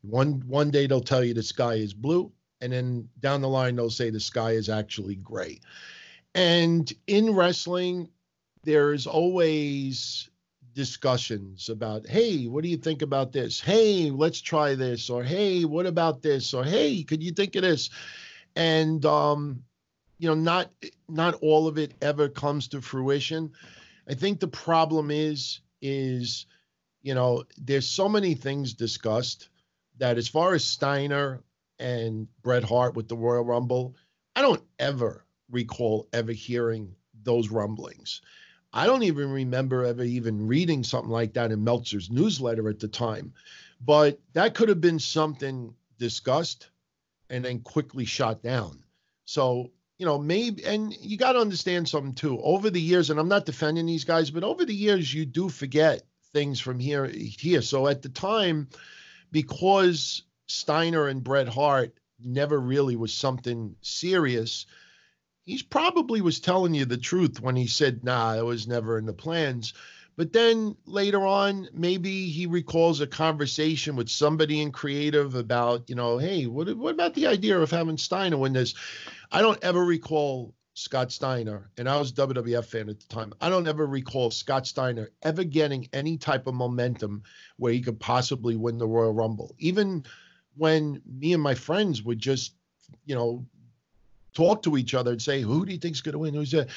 one one day they'll tell you the sky is blue, and then down the line they'll say the sky is actually gray. And in wrestling, there's always discussions about, hey, what do you think about this? Hey, let's try this, or hey, what about this? Or hey, could you think of this? And um, you know, not not all of it ever comes to fruition. I think the problem is is you know there's so many things discussed that as far as Steiner and Bret Hart with the Royal Rumble, I don't ever recall ever hearing those rumblings. I don't even remember ever even reading something like that in Meltzer's newsletter at the time. But that could have been something discussed and then quickly shot down. So you know, maybe, and you got to understand something too. Over the years, and I'm not defending these guys, but over the years, you do forget things from here. Here, so at the time, because Steiner and Bret Hart never really was something serious, he probably was telling you the truth when he said, "Nah, it was never in the plans." But then later on, maybe he recalls a conversation with somebody in creative about, you know, hey, what, what about the idea of having Steiner win this? I don't ever recall Scott Steiner, and I was WWF fan at the time. I don't ever recall Scott Steiner ever getting any type of momentum where he could possibly win the Royal Rumble. Even when me and my friends would just, you know, talk to each other and say, "Who do you think's going to win?" Who's that?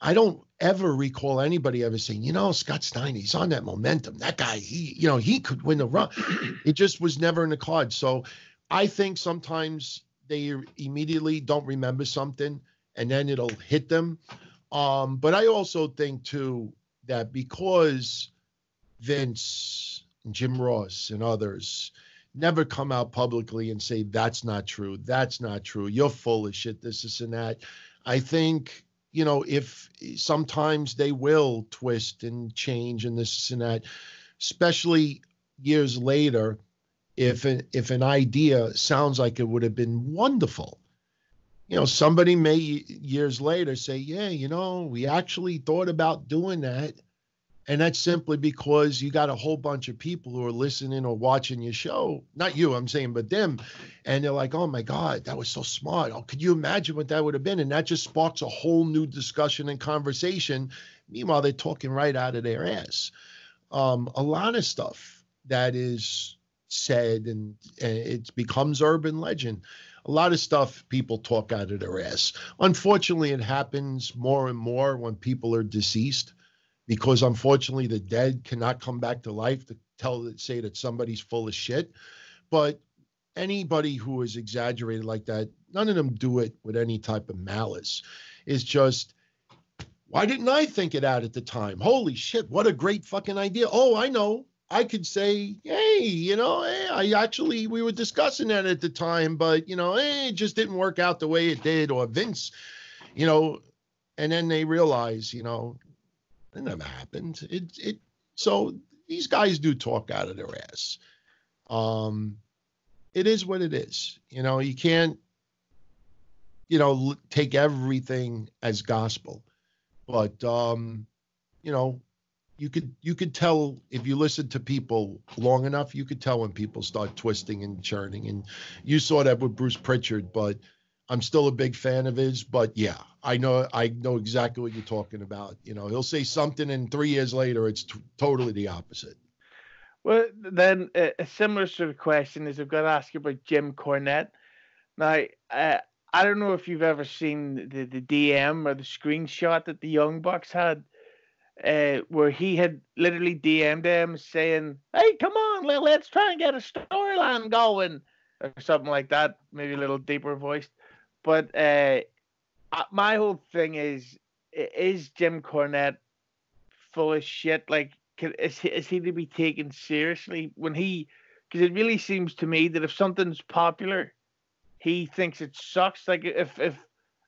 I don't ever recall anybody ever saying, you know, Scott Steiner, he's on that momentum. That guy, he, you know, he could win the run. it just was never in the cards. So I think sometimes they immediately don't remember something and then it'll hit them. Um, but I also think too that because Vince and Jim Ross and others never come out publicly and say that's not true, that's not true, you're full of shit, this, is and that. I think you know, if sometimes they will twist and change and this and that, especially years later, if an, if an idea sounds like it would have been wonderful, you know, somebody may years later say, yeah, you know, we actually thought about doing that. And that's simply because you got a whole bunch of people who are listening or watching your show. Not you, I'm saying, but them. And they're like, oh my God, that was so smart. Oh, could you imagine what that would have been? And that just sparks a whole new discussion and conversation. Meanwhile, they're talking right out of their ass. Um, a lot of stuff that is said and, and it becomes urban legend. A lot of stuff people talk out of their ass. Unfortunately, it happens more and more when people are deceased because unfortunately the dead cannot come back to life to tell that say that somebody's full of shit. But anybody who is exaggerated like that none of them do it with any type of malice. It's just why didn't i think it out at the time? Holy shit what a great fucking idea. Oh i know. I could say hey you know hey, i actually we were discussing that at the time but you know hey, it just didn't work out the way it did or vince you know and then they realize, you know, it never happened. It it so these guys do talk out of their ass. Um, it is what it is. You know, you can't, you know, take everything as gospel, but um, you know, you could you could tell if you listen to people long enough, you could tell when people start twisting and churning. And you saw that with Bruce Prichard, but I'm still a big fan of his. But yeah, I know I know exactly what you're talking about. You know, he'll say something, and three years later, it's t- totally the opposite. Well, then uh, a similar sort of question is I've got to ask you about Jim Cornette. Now, uh, I don't know if you've ever seen the, the DM or the screenshot that the Young Bucks had uh, where he had literally DM'd him saying, "Hey, come on, let, let's try and get a storyline going," or something like that. Maybe a little deeper voiced. But uh, my whole thing is, is Jim Cornette full of shit? Like, is he, is he to be taken seriously when he? Because it really seems to me that if something's popular, he thinks it sucks. Like if if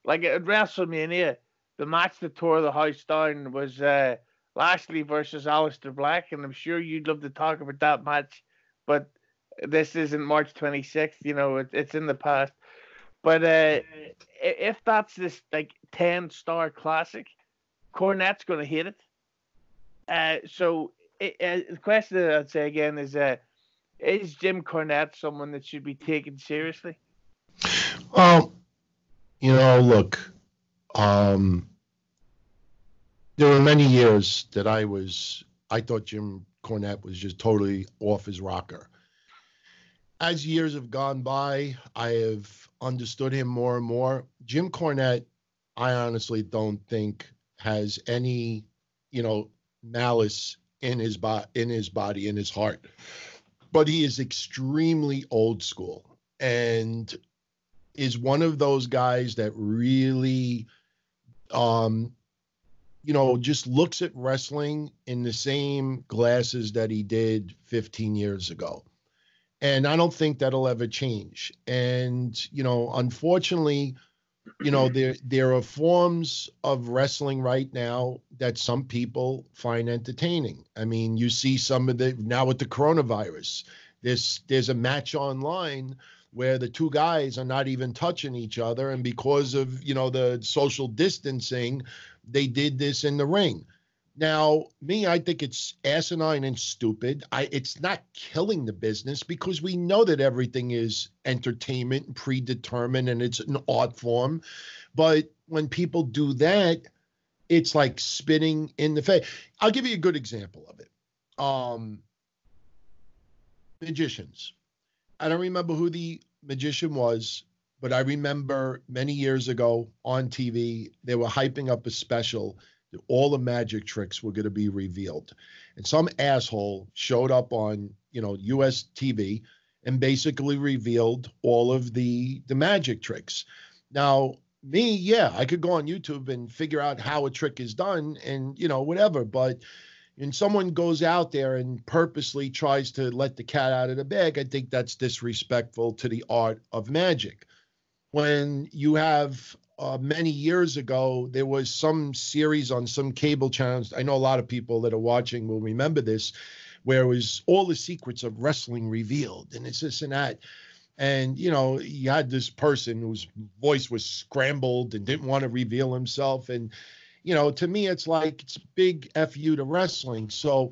like at WrestleMania the match that tore the house down was uh, Lashley versus Aleister Black, and I'm sure you'd love to talk about that match, but this isn't March 26th. You know, it, it's in the past. But uh, if that's this like 10 star classic, Cornette's going to hit it. Uh, so it, uh, the question that I'd say again is: uh, Is Jim Cornette someone that should be taken seriously? Well, you know, look, um, there were many years that I was, I thought Jim Cornette was just totally off his rocker. As years have gone by, I have understood him more and more. Jim Cornette, I honestly don't think has any, you know, malice in his body, in his body, in his heart. But he is extremely old school and is one of those guys that really um, you know, just looks at wrestling in the same glasses that he did 15 years ago. And I don't think that'll ever change. And, you know, unfortunately, you know, there there are forms of wrestling right now that some people find entertaining. I mean, you see some of the now with the coronavirus, there's there's a match online where the two guys are not even touching each other and because of you know the social distancing they did this in the ring now me i think it's asinine and stupid. I it's not killing the business because we know that everything is entertainment and predetermined and it's an art form. But when people do that it's like spitting in the face. I'll give you a good example of it. Um magicians. I don't remember who the magician was, but I remember many years ago on TV, they were hyping up a special all the magic tricks were going to be revealed. And some asshole showed up on, you know, US TV and basically revealed all of the the magic tricks. Now, me, yeah, I could go on YouTube and figure out how a trick is done and, you know, whatever, but and someone goes out there and purposely tries to let the cat out of the bag, I think that's disrespectful to the art of magic. When you have uh, many years ago, there was some series on some cable channels. I know a lot of people that are watching will remember this, where it was all the secrets of wrestling revealed, and it's this and that. And you know, you had this person whose voice was scrambled and didn't want to reveal himself, and you know, to me, it's like it's big fu to wrestling. So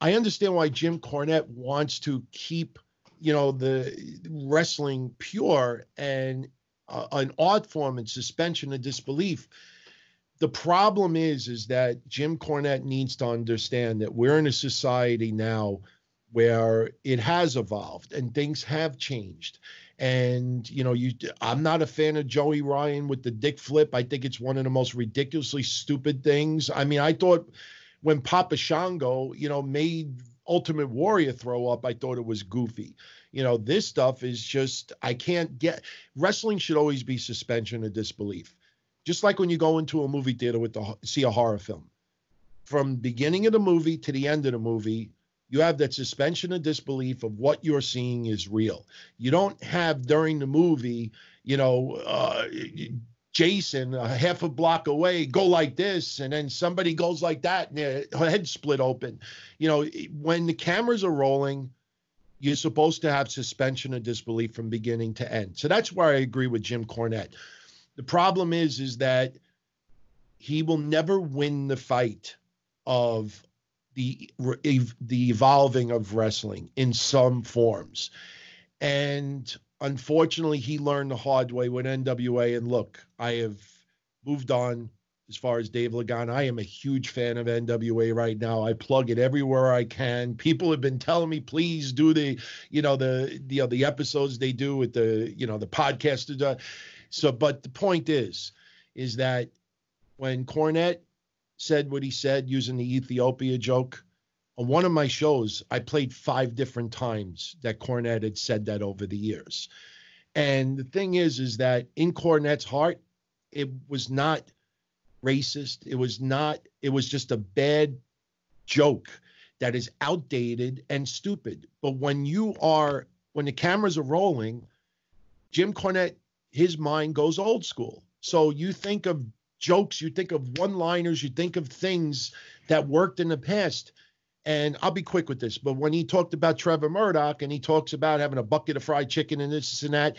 I understand why Jim Cornette wants to keep, you know, the wrestling pure and uh, an art form and suspension of disbelief. The problem is, is that Jim Cornette needs to understand that we're in a society now where it has evolved and things have changed and you know, you I'm not a fan of Joey Ryan with the dick flip. I think it's one of the most ridiculously stupid things. I mean, I thought when Papa Shango, you know, made Ultimate Warrior throw up, I thought it was goofy. You know, this stuff is just I can't get wrestling should always be suspension of disbelief. Just like when you go into a movie theater with the see a horror film. From beginning of the movie to the end of the movie, you have that suspension of disbelief of what you're seeing is real. You don't have during the movie, you know, uh, Jason a half a block away go like this, and then somebody goes like that, and their head split open. You know, when the cameras are rolling, you're supposed to have suspension of disbelief from beginning to end. So that's where I agree with Jim Cornette. The problem is, is that he will never win the fight of the the evolving of wrestling in some forms. And unfortunately, he learned the hard way with NWA. And look, I have moved on as far as Dave Lagana. I am a huge fan of NWA right now. I plug it everywhere I can. People have been telling me, please do the, you know, the the, you know, the episodes they do with the, you know, the podcast. So, but the point is, is that when Cornette said what he said using the Ethiopia joke, on one of my shows, I played five different times that Cornette had said that over the years. And the thing is, is that in Cornette's heart, it was not racist. It was not, it was just a bad joke that is outdated and stupid. But when you are, when the cameras are rolling, Jim Cornette, his mind goes old school. So you think of jokes, you think of one liners, you think of things that worked in the past and I'll be quick with this, but when he talked about Trevor Murdoch and he talks about having a bucket of fried chicken and this and that,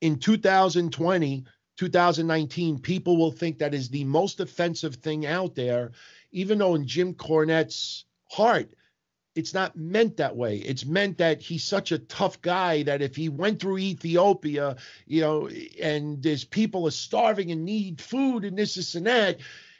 in 2020, 2019, people will think that is the most offensive thing out there, even though in Jim Cornette's heart, it's not meant that way. It's meant that he's such a tough guy that if he went through Ethiopia, you know, and there's people are starving and need food and this, this, and that,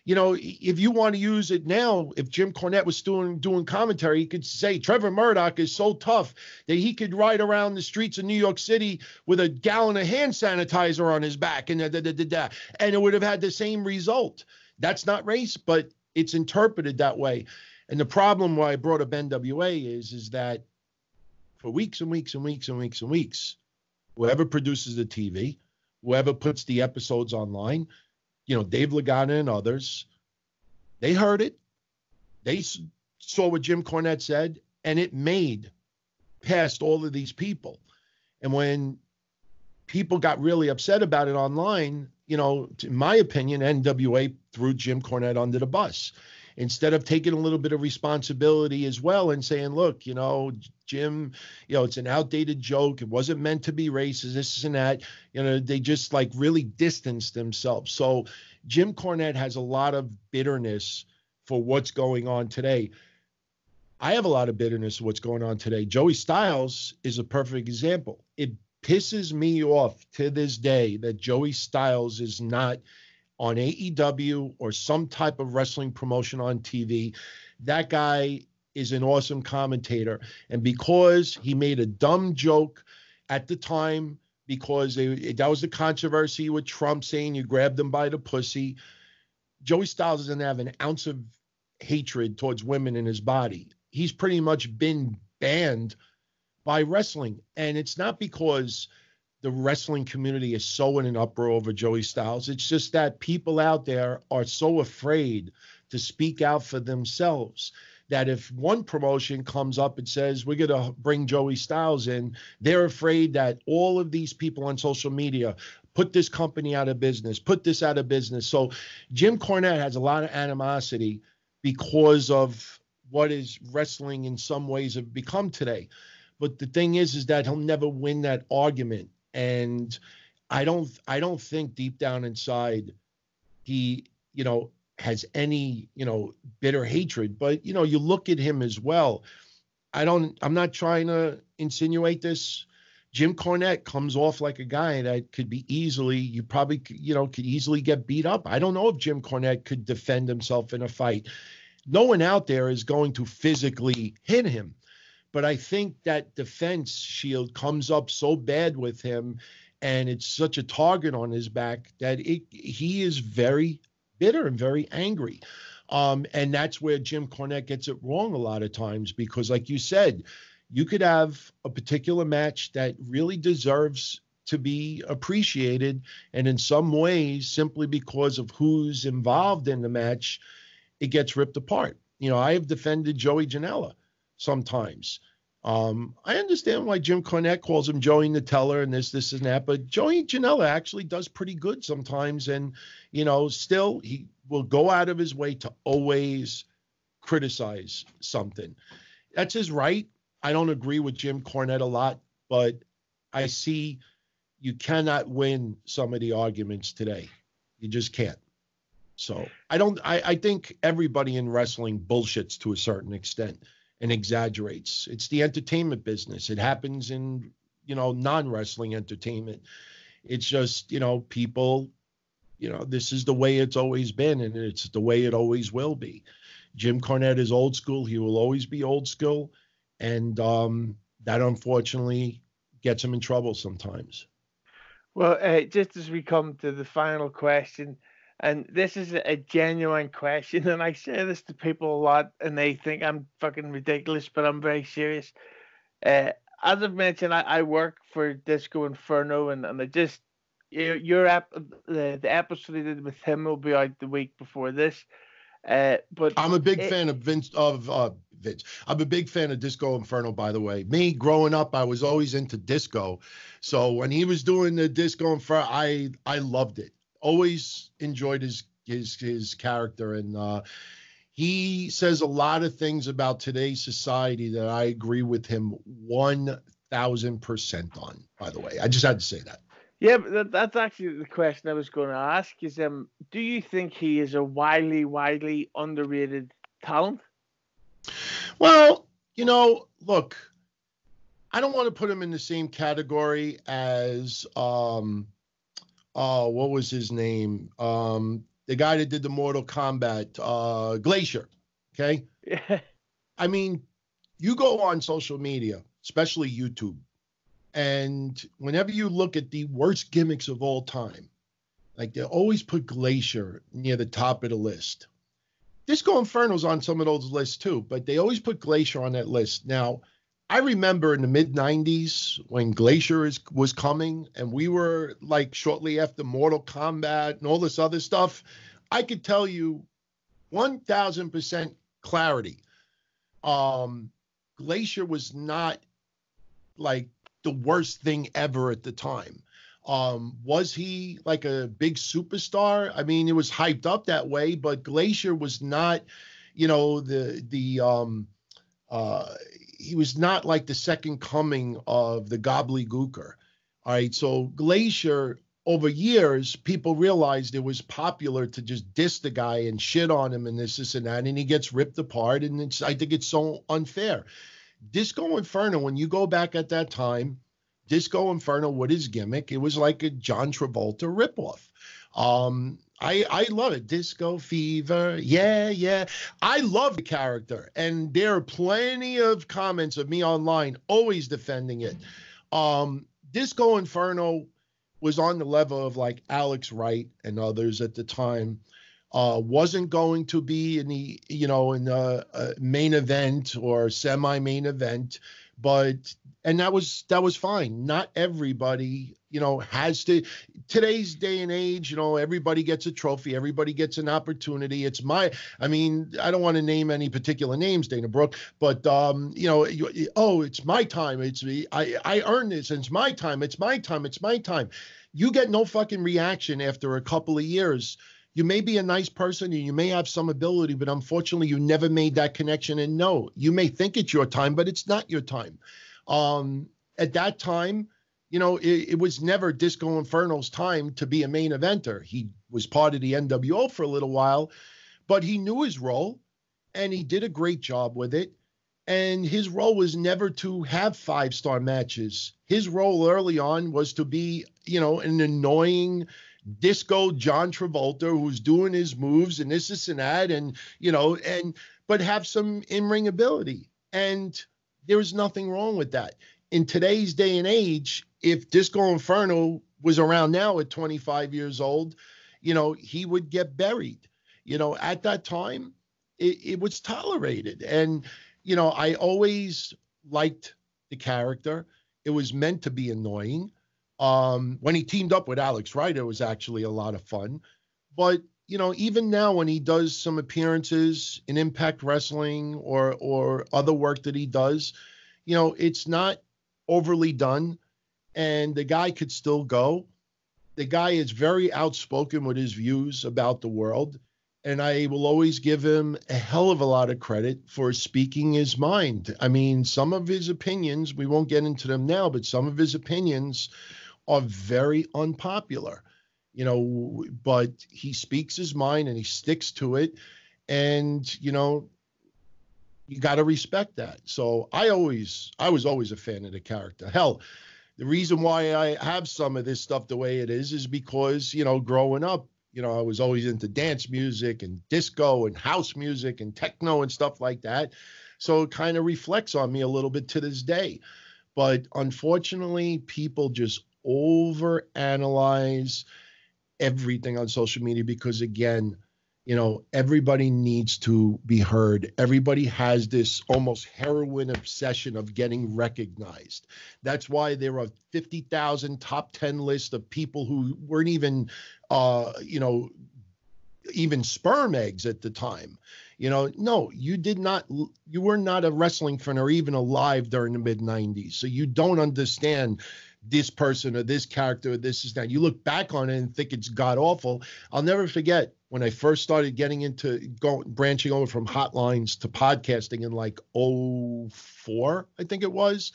you know, if you want to use it now, if Jim Cornette was doing doing commentary, he could say Trevor Murdoch is so tough that he could ride around the streets of New York City with a gallon of hand sanitizer on his back, and da, da, da, da, and it would have had the same result. That's not race, but it's interpreted that way. And the problem why I brought up NWA is is that for weeks and weeks and weeks and weeks and weeks, whoever produces the TV, whoever puts the episodes online, you know, Dave Lagana and others, they heard it. They saw what Jim Cornette said, and it made past all of these people. And when people got really upset about it online, you know, in my opinion, NWA threw Jim Cornette under the bus instead of taking a little bit of responsibility as well and saying, look, you know, Jim, you know, it's an outdated joke. It wasn't meant to be racist, this and that. You know, they just like really distanced themselves. So Jim Cornette has a lot of bitterness for what's going on today. I have a lot of bitterness for what's going on today. Joey Styles is a perfect example. It pisses me off to this day that Joey Styles is not on AEW or some type of wrestling promotion on TV. That guy is an awesome commentator. And because he made a dumb joke at the time, because that was the controversy with Trump saying you grabbed him by the pussy, Joey Styles doesn't have an ounce of hatred towards women in his body. He's pretty much been banned by wrestling. And it's not because the wrestling community is so in an uproar over Joey Styles. It's just that people out there are so afraid to speak out for themselves that if one promotion comes up and says we're going to bring Joey Styles in, they're afraid that all of these people on social media put this company out of business, put this out of business. So Jim Cornette has a lot of animosity because of what is wrestling in some ways have become today. But the thing is, is that he'll never win that argument and I don't I don't think deep down inside he you know has any you know bitter hatred but you know you look at him as well. I don't I'm not trying to insinuate this. Jim Cornette comes off like a guy that could be easily you probably you know could easily get beat up. I don't know if Jim Cornette could defend himself in a fight. No one out there is going to physically hit him but I think that defense shield comes up so bad with him, and it's such a target on his back that it, he is very bitter and very angry. Um, and that's where Jim Cornette gets it wrong a lot of times because, like you said, you could have a particular match that really deserves to be appreciated. And in some ways, simply because of who's involved in the match, it gets ripped apart. You know, I have defended Joey Janela sometimes. Um, I understand why Jim Cornette calls him Joey Teller and this, this, and that, but Joey Janela actually does pretty good sometimes. And, you know, still he will go out of his way to always criticize something. That's his right. I don't agree with Jim Cornette a lot, but I see you cannot win some of the arguments today. You just can't. So I don't. I, I think everybody in wrestling bullshits to a certain extent and exaggerates. It's the entertainment business. It happens in you know non-wrestling entertainment. It's just you know people. You know this is the way it's always been, and it's the way it always will be. Jim Cornette is old school. He will always be old school, and um, that unfortunately gets him in trouble sometimes. Well, uh, just as we come to the final question, and this is a genuine question, and I say this to people a lot, and they think I'm fucking ridiculous, but I'm very serious. Uh, as I've mentioned, I, I work for Disco Inferno, and, and I just your your app the, the episode I did with him will be out the week before this. Uh, but I'm a big it, fan of Vince of uh, Vince. I'm a big fan of Disco Inferno, by the way. Me growing up, I was always into disco, so when he was doing the Disco Inferno, I I loved it. Always enjoyed his his his character, and uh, he says a lot of things about today's society that I agree with him one thousand percent on. By the way, I just had to say that. Yeah, but that's actually the question I was going to ask. Is um, do you think he is a widely, widely underrated talent? Well, you know, look, I don't want to put him in the same category as um, oh, what was his name? Um, the guy that did the Mortal Kombat, uh, Glacier. Okay. Yeah. I mean, you go on social media, especially YouTube, and whenever you look at the worst gimmicks of all time, like they always put Glacier near the top of the list. Disco Inferno's on some of those lists too, but they always put Glacier on that list. Now, I remember in the mid 90s when Glacier is, was coming and we were like shortly after Mortal Kombat and all this other stuff. I could tell you 1000% clarity. Um, Glacier was not like the worst thing ever at the time. Um, was he like a big superstar? I mean, it was hyped up that way, but Glacier was not, you know, the the um, uh, he was not like the second coming of the Gobbledy Gooker. All right, so Glacier over years, people realized it was popular to just diss the guy and shit on him and this, this, and that, and he gets ripped apart. And it's I think it's so unfair. Disco Inferno, when you go back at that time, Disco Inferno, what his gimmick, it was like a John Travolta ripoff. Um, I I love it. Disco Fever. Yeah, yeah. I love the character. And there are plenty of comments of me online always defending it. Um, Disco Inferno was on the level of like Alex Wright and others at the time uh, wasn't going to be in the you know in the uh, main event or semi main event, but and that was that was fine. Not everybody you know has to. Today's day and age, you know, everybody gets a trophy, everybody gets an opportunity. It's my, I mean, I don't want to name any particular names, Dana Brooke, but um, you know, you, oh, it's my time. It's I I earned this. It's my time. It's my time. It's my time. You get no fucking reaction after a couple of years you may be a nice person and you may have some ability, but unfortunately, you never made that connection. And no, you may think it's your time, but it's not your time. Um, at that time, you know, it, it, was never Disco Inferno's time to be a main eventer. He was part of the NWO for a little while, but he knew his role and he did a great job with it. And his role was never to have five star matches. His role early on was to be, you know, an annoying, disco John Travolta who's doing his moves and this, this, and that, and you know, and but have some in-ring ability. And there was nothing wrong with that. In today's day and age, if Disco Inferno was around now at 25 years old, you know, he would get buried. You know, at that time, it, it was tolerated. And, you know, I always liked the character. It was meant to be annoying. Um, when he teamed up with Alex Wright, it was actually a lot of fun. But you know, even now when he does some appearances in Impact Wrestling or or other work that he does, you know, it's not overly done, and the guy could still go. The guy is very outspoken with his views about the world, and I will always give him a hell of a lot of credit for speaking his mind. I mean, some of his opinions, we won't get into them now, but some of his opinions are very unpopular, you know, but he speaks his mind and he sticks to it. And, you know, you got to respect that. So I always, I was always a fan of the character. Hell, the reason why I have some of this stuff the way it is is because, you know, growing up, you know, I was always into dance music and disco and house music and techno and stuff like that. So it kind of reflects on me a little bit to this day. But unfortunately, people just overanalyze everything on social media because, again, you know, everybody needs to be heard. Everybody has this almost heroin obsession of getting recognized. That's why there are 50,000 top 10 lists of people who weren't even, uh, you know, even sperm eggs at the time. You know, no, you did not, you were not a wrestling fan or even alive during the mid 90s. So you don't understand this person or this character or this is that. You look back on it and think it's god awful. I'll never forget when I first started getting into going branching over from hotlines to podcasting in like 04, I think it was.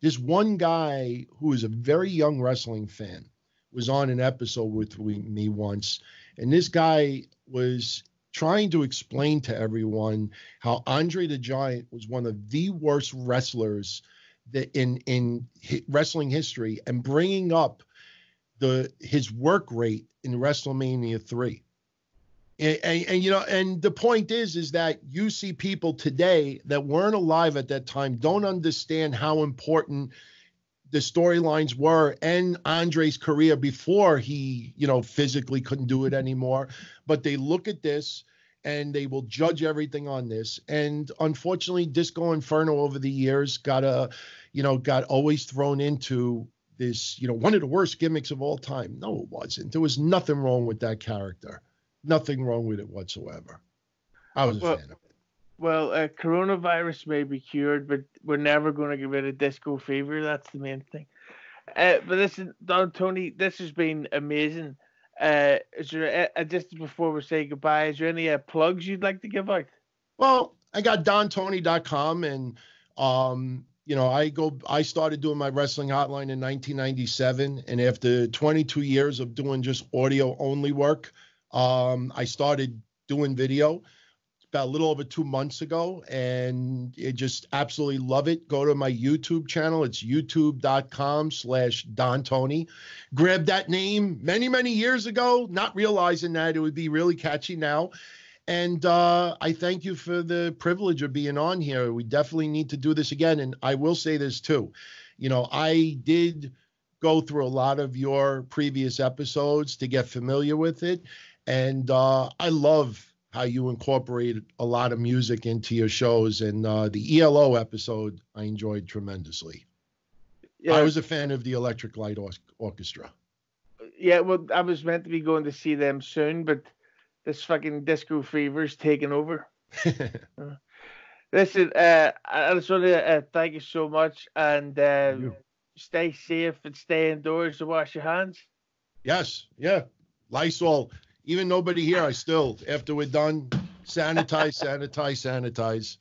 This one guy who was a very young wrestling fan was on an episode with me once, and this guy was trying to explain to everyone how Andre the Giant was one of the worst wrestlers that in in wrestling history and bringing up the his work rate in WrestleMania 3 and, and, you know, and the point is, is that you see people today that weren't alive at that time don't understand how important the storylines were and Andre's career before he, you know, physically couldn't do it anymore. But they look at this and they will judge everything on this. And unfortunately, Disco Inferno over the years got a, you know, got always thrown into this, you know, one of the worst gimmicks of all time. No, it wasn't. There was nothing wrong with that character nothing wrong with it whatsoever. I was a well, fan of it. Well, uh, coronavirus may be cured, but we're never going to get rid of disco fever. That's the main thing. Uh, but listen, Don Tony, this has been amazing. Uh, is there uh, just before we say goodbye? Is there any uh, plugs you'd like to give out? Well, I got DonTony.com, and um, you know, I go. I started doing my wrestling hotline in 1997, and after 22 years of doing just audio only work, um, I started doing video about a little over two months ago and I just absolutely love it. Go to my YouTube channel. It's youtube.com slash Don Tony. Grabbed that name many, many years ago, not realizing that it would be really catchy now. And uh, I thank you for the privilege of being on here. We definitely need to do this again. And I will say this too. You know, I did go through a lot of your previous episodes to get familiar with it. And uh, I love how you incorporate a lot of music into your shows. And uh, the ELO episode I enjoyed tremendously. Yeah. I was a fan of the Electric Light or- Orchestra. Yeah, well, I was meant to be going to see them soon, but this fucking disco fever's taking over. uh, listen, uh, I just want to uh, thank you so much and uh, stay safe and stay indoors and wash your hands. Yes, yeah. Lysol even nobody here, I still, after we're done, sanitize, sanitize, sanitize.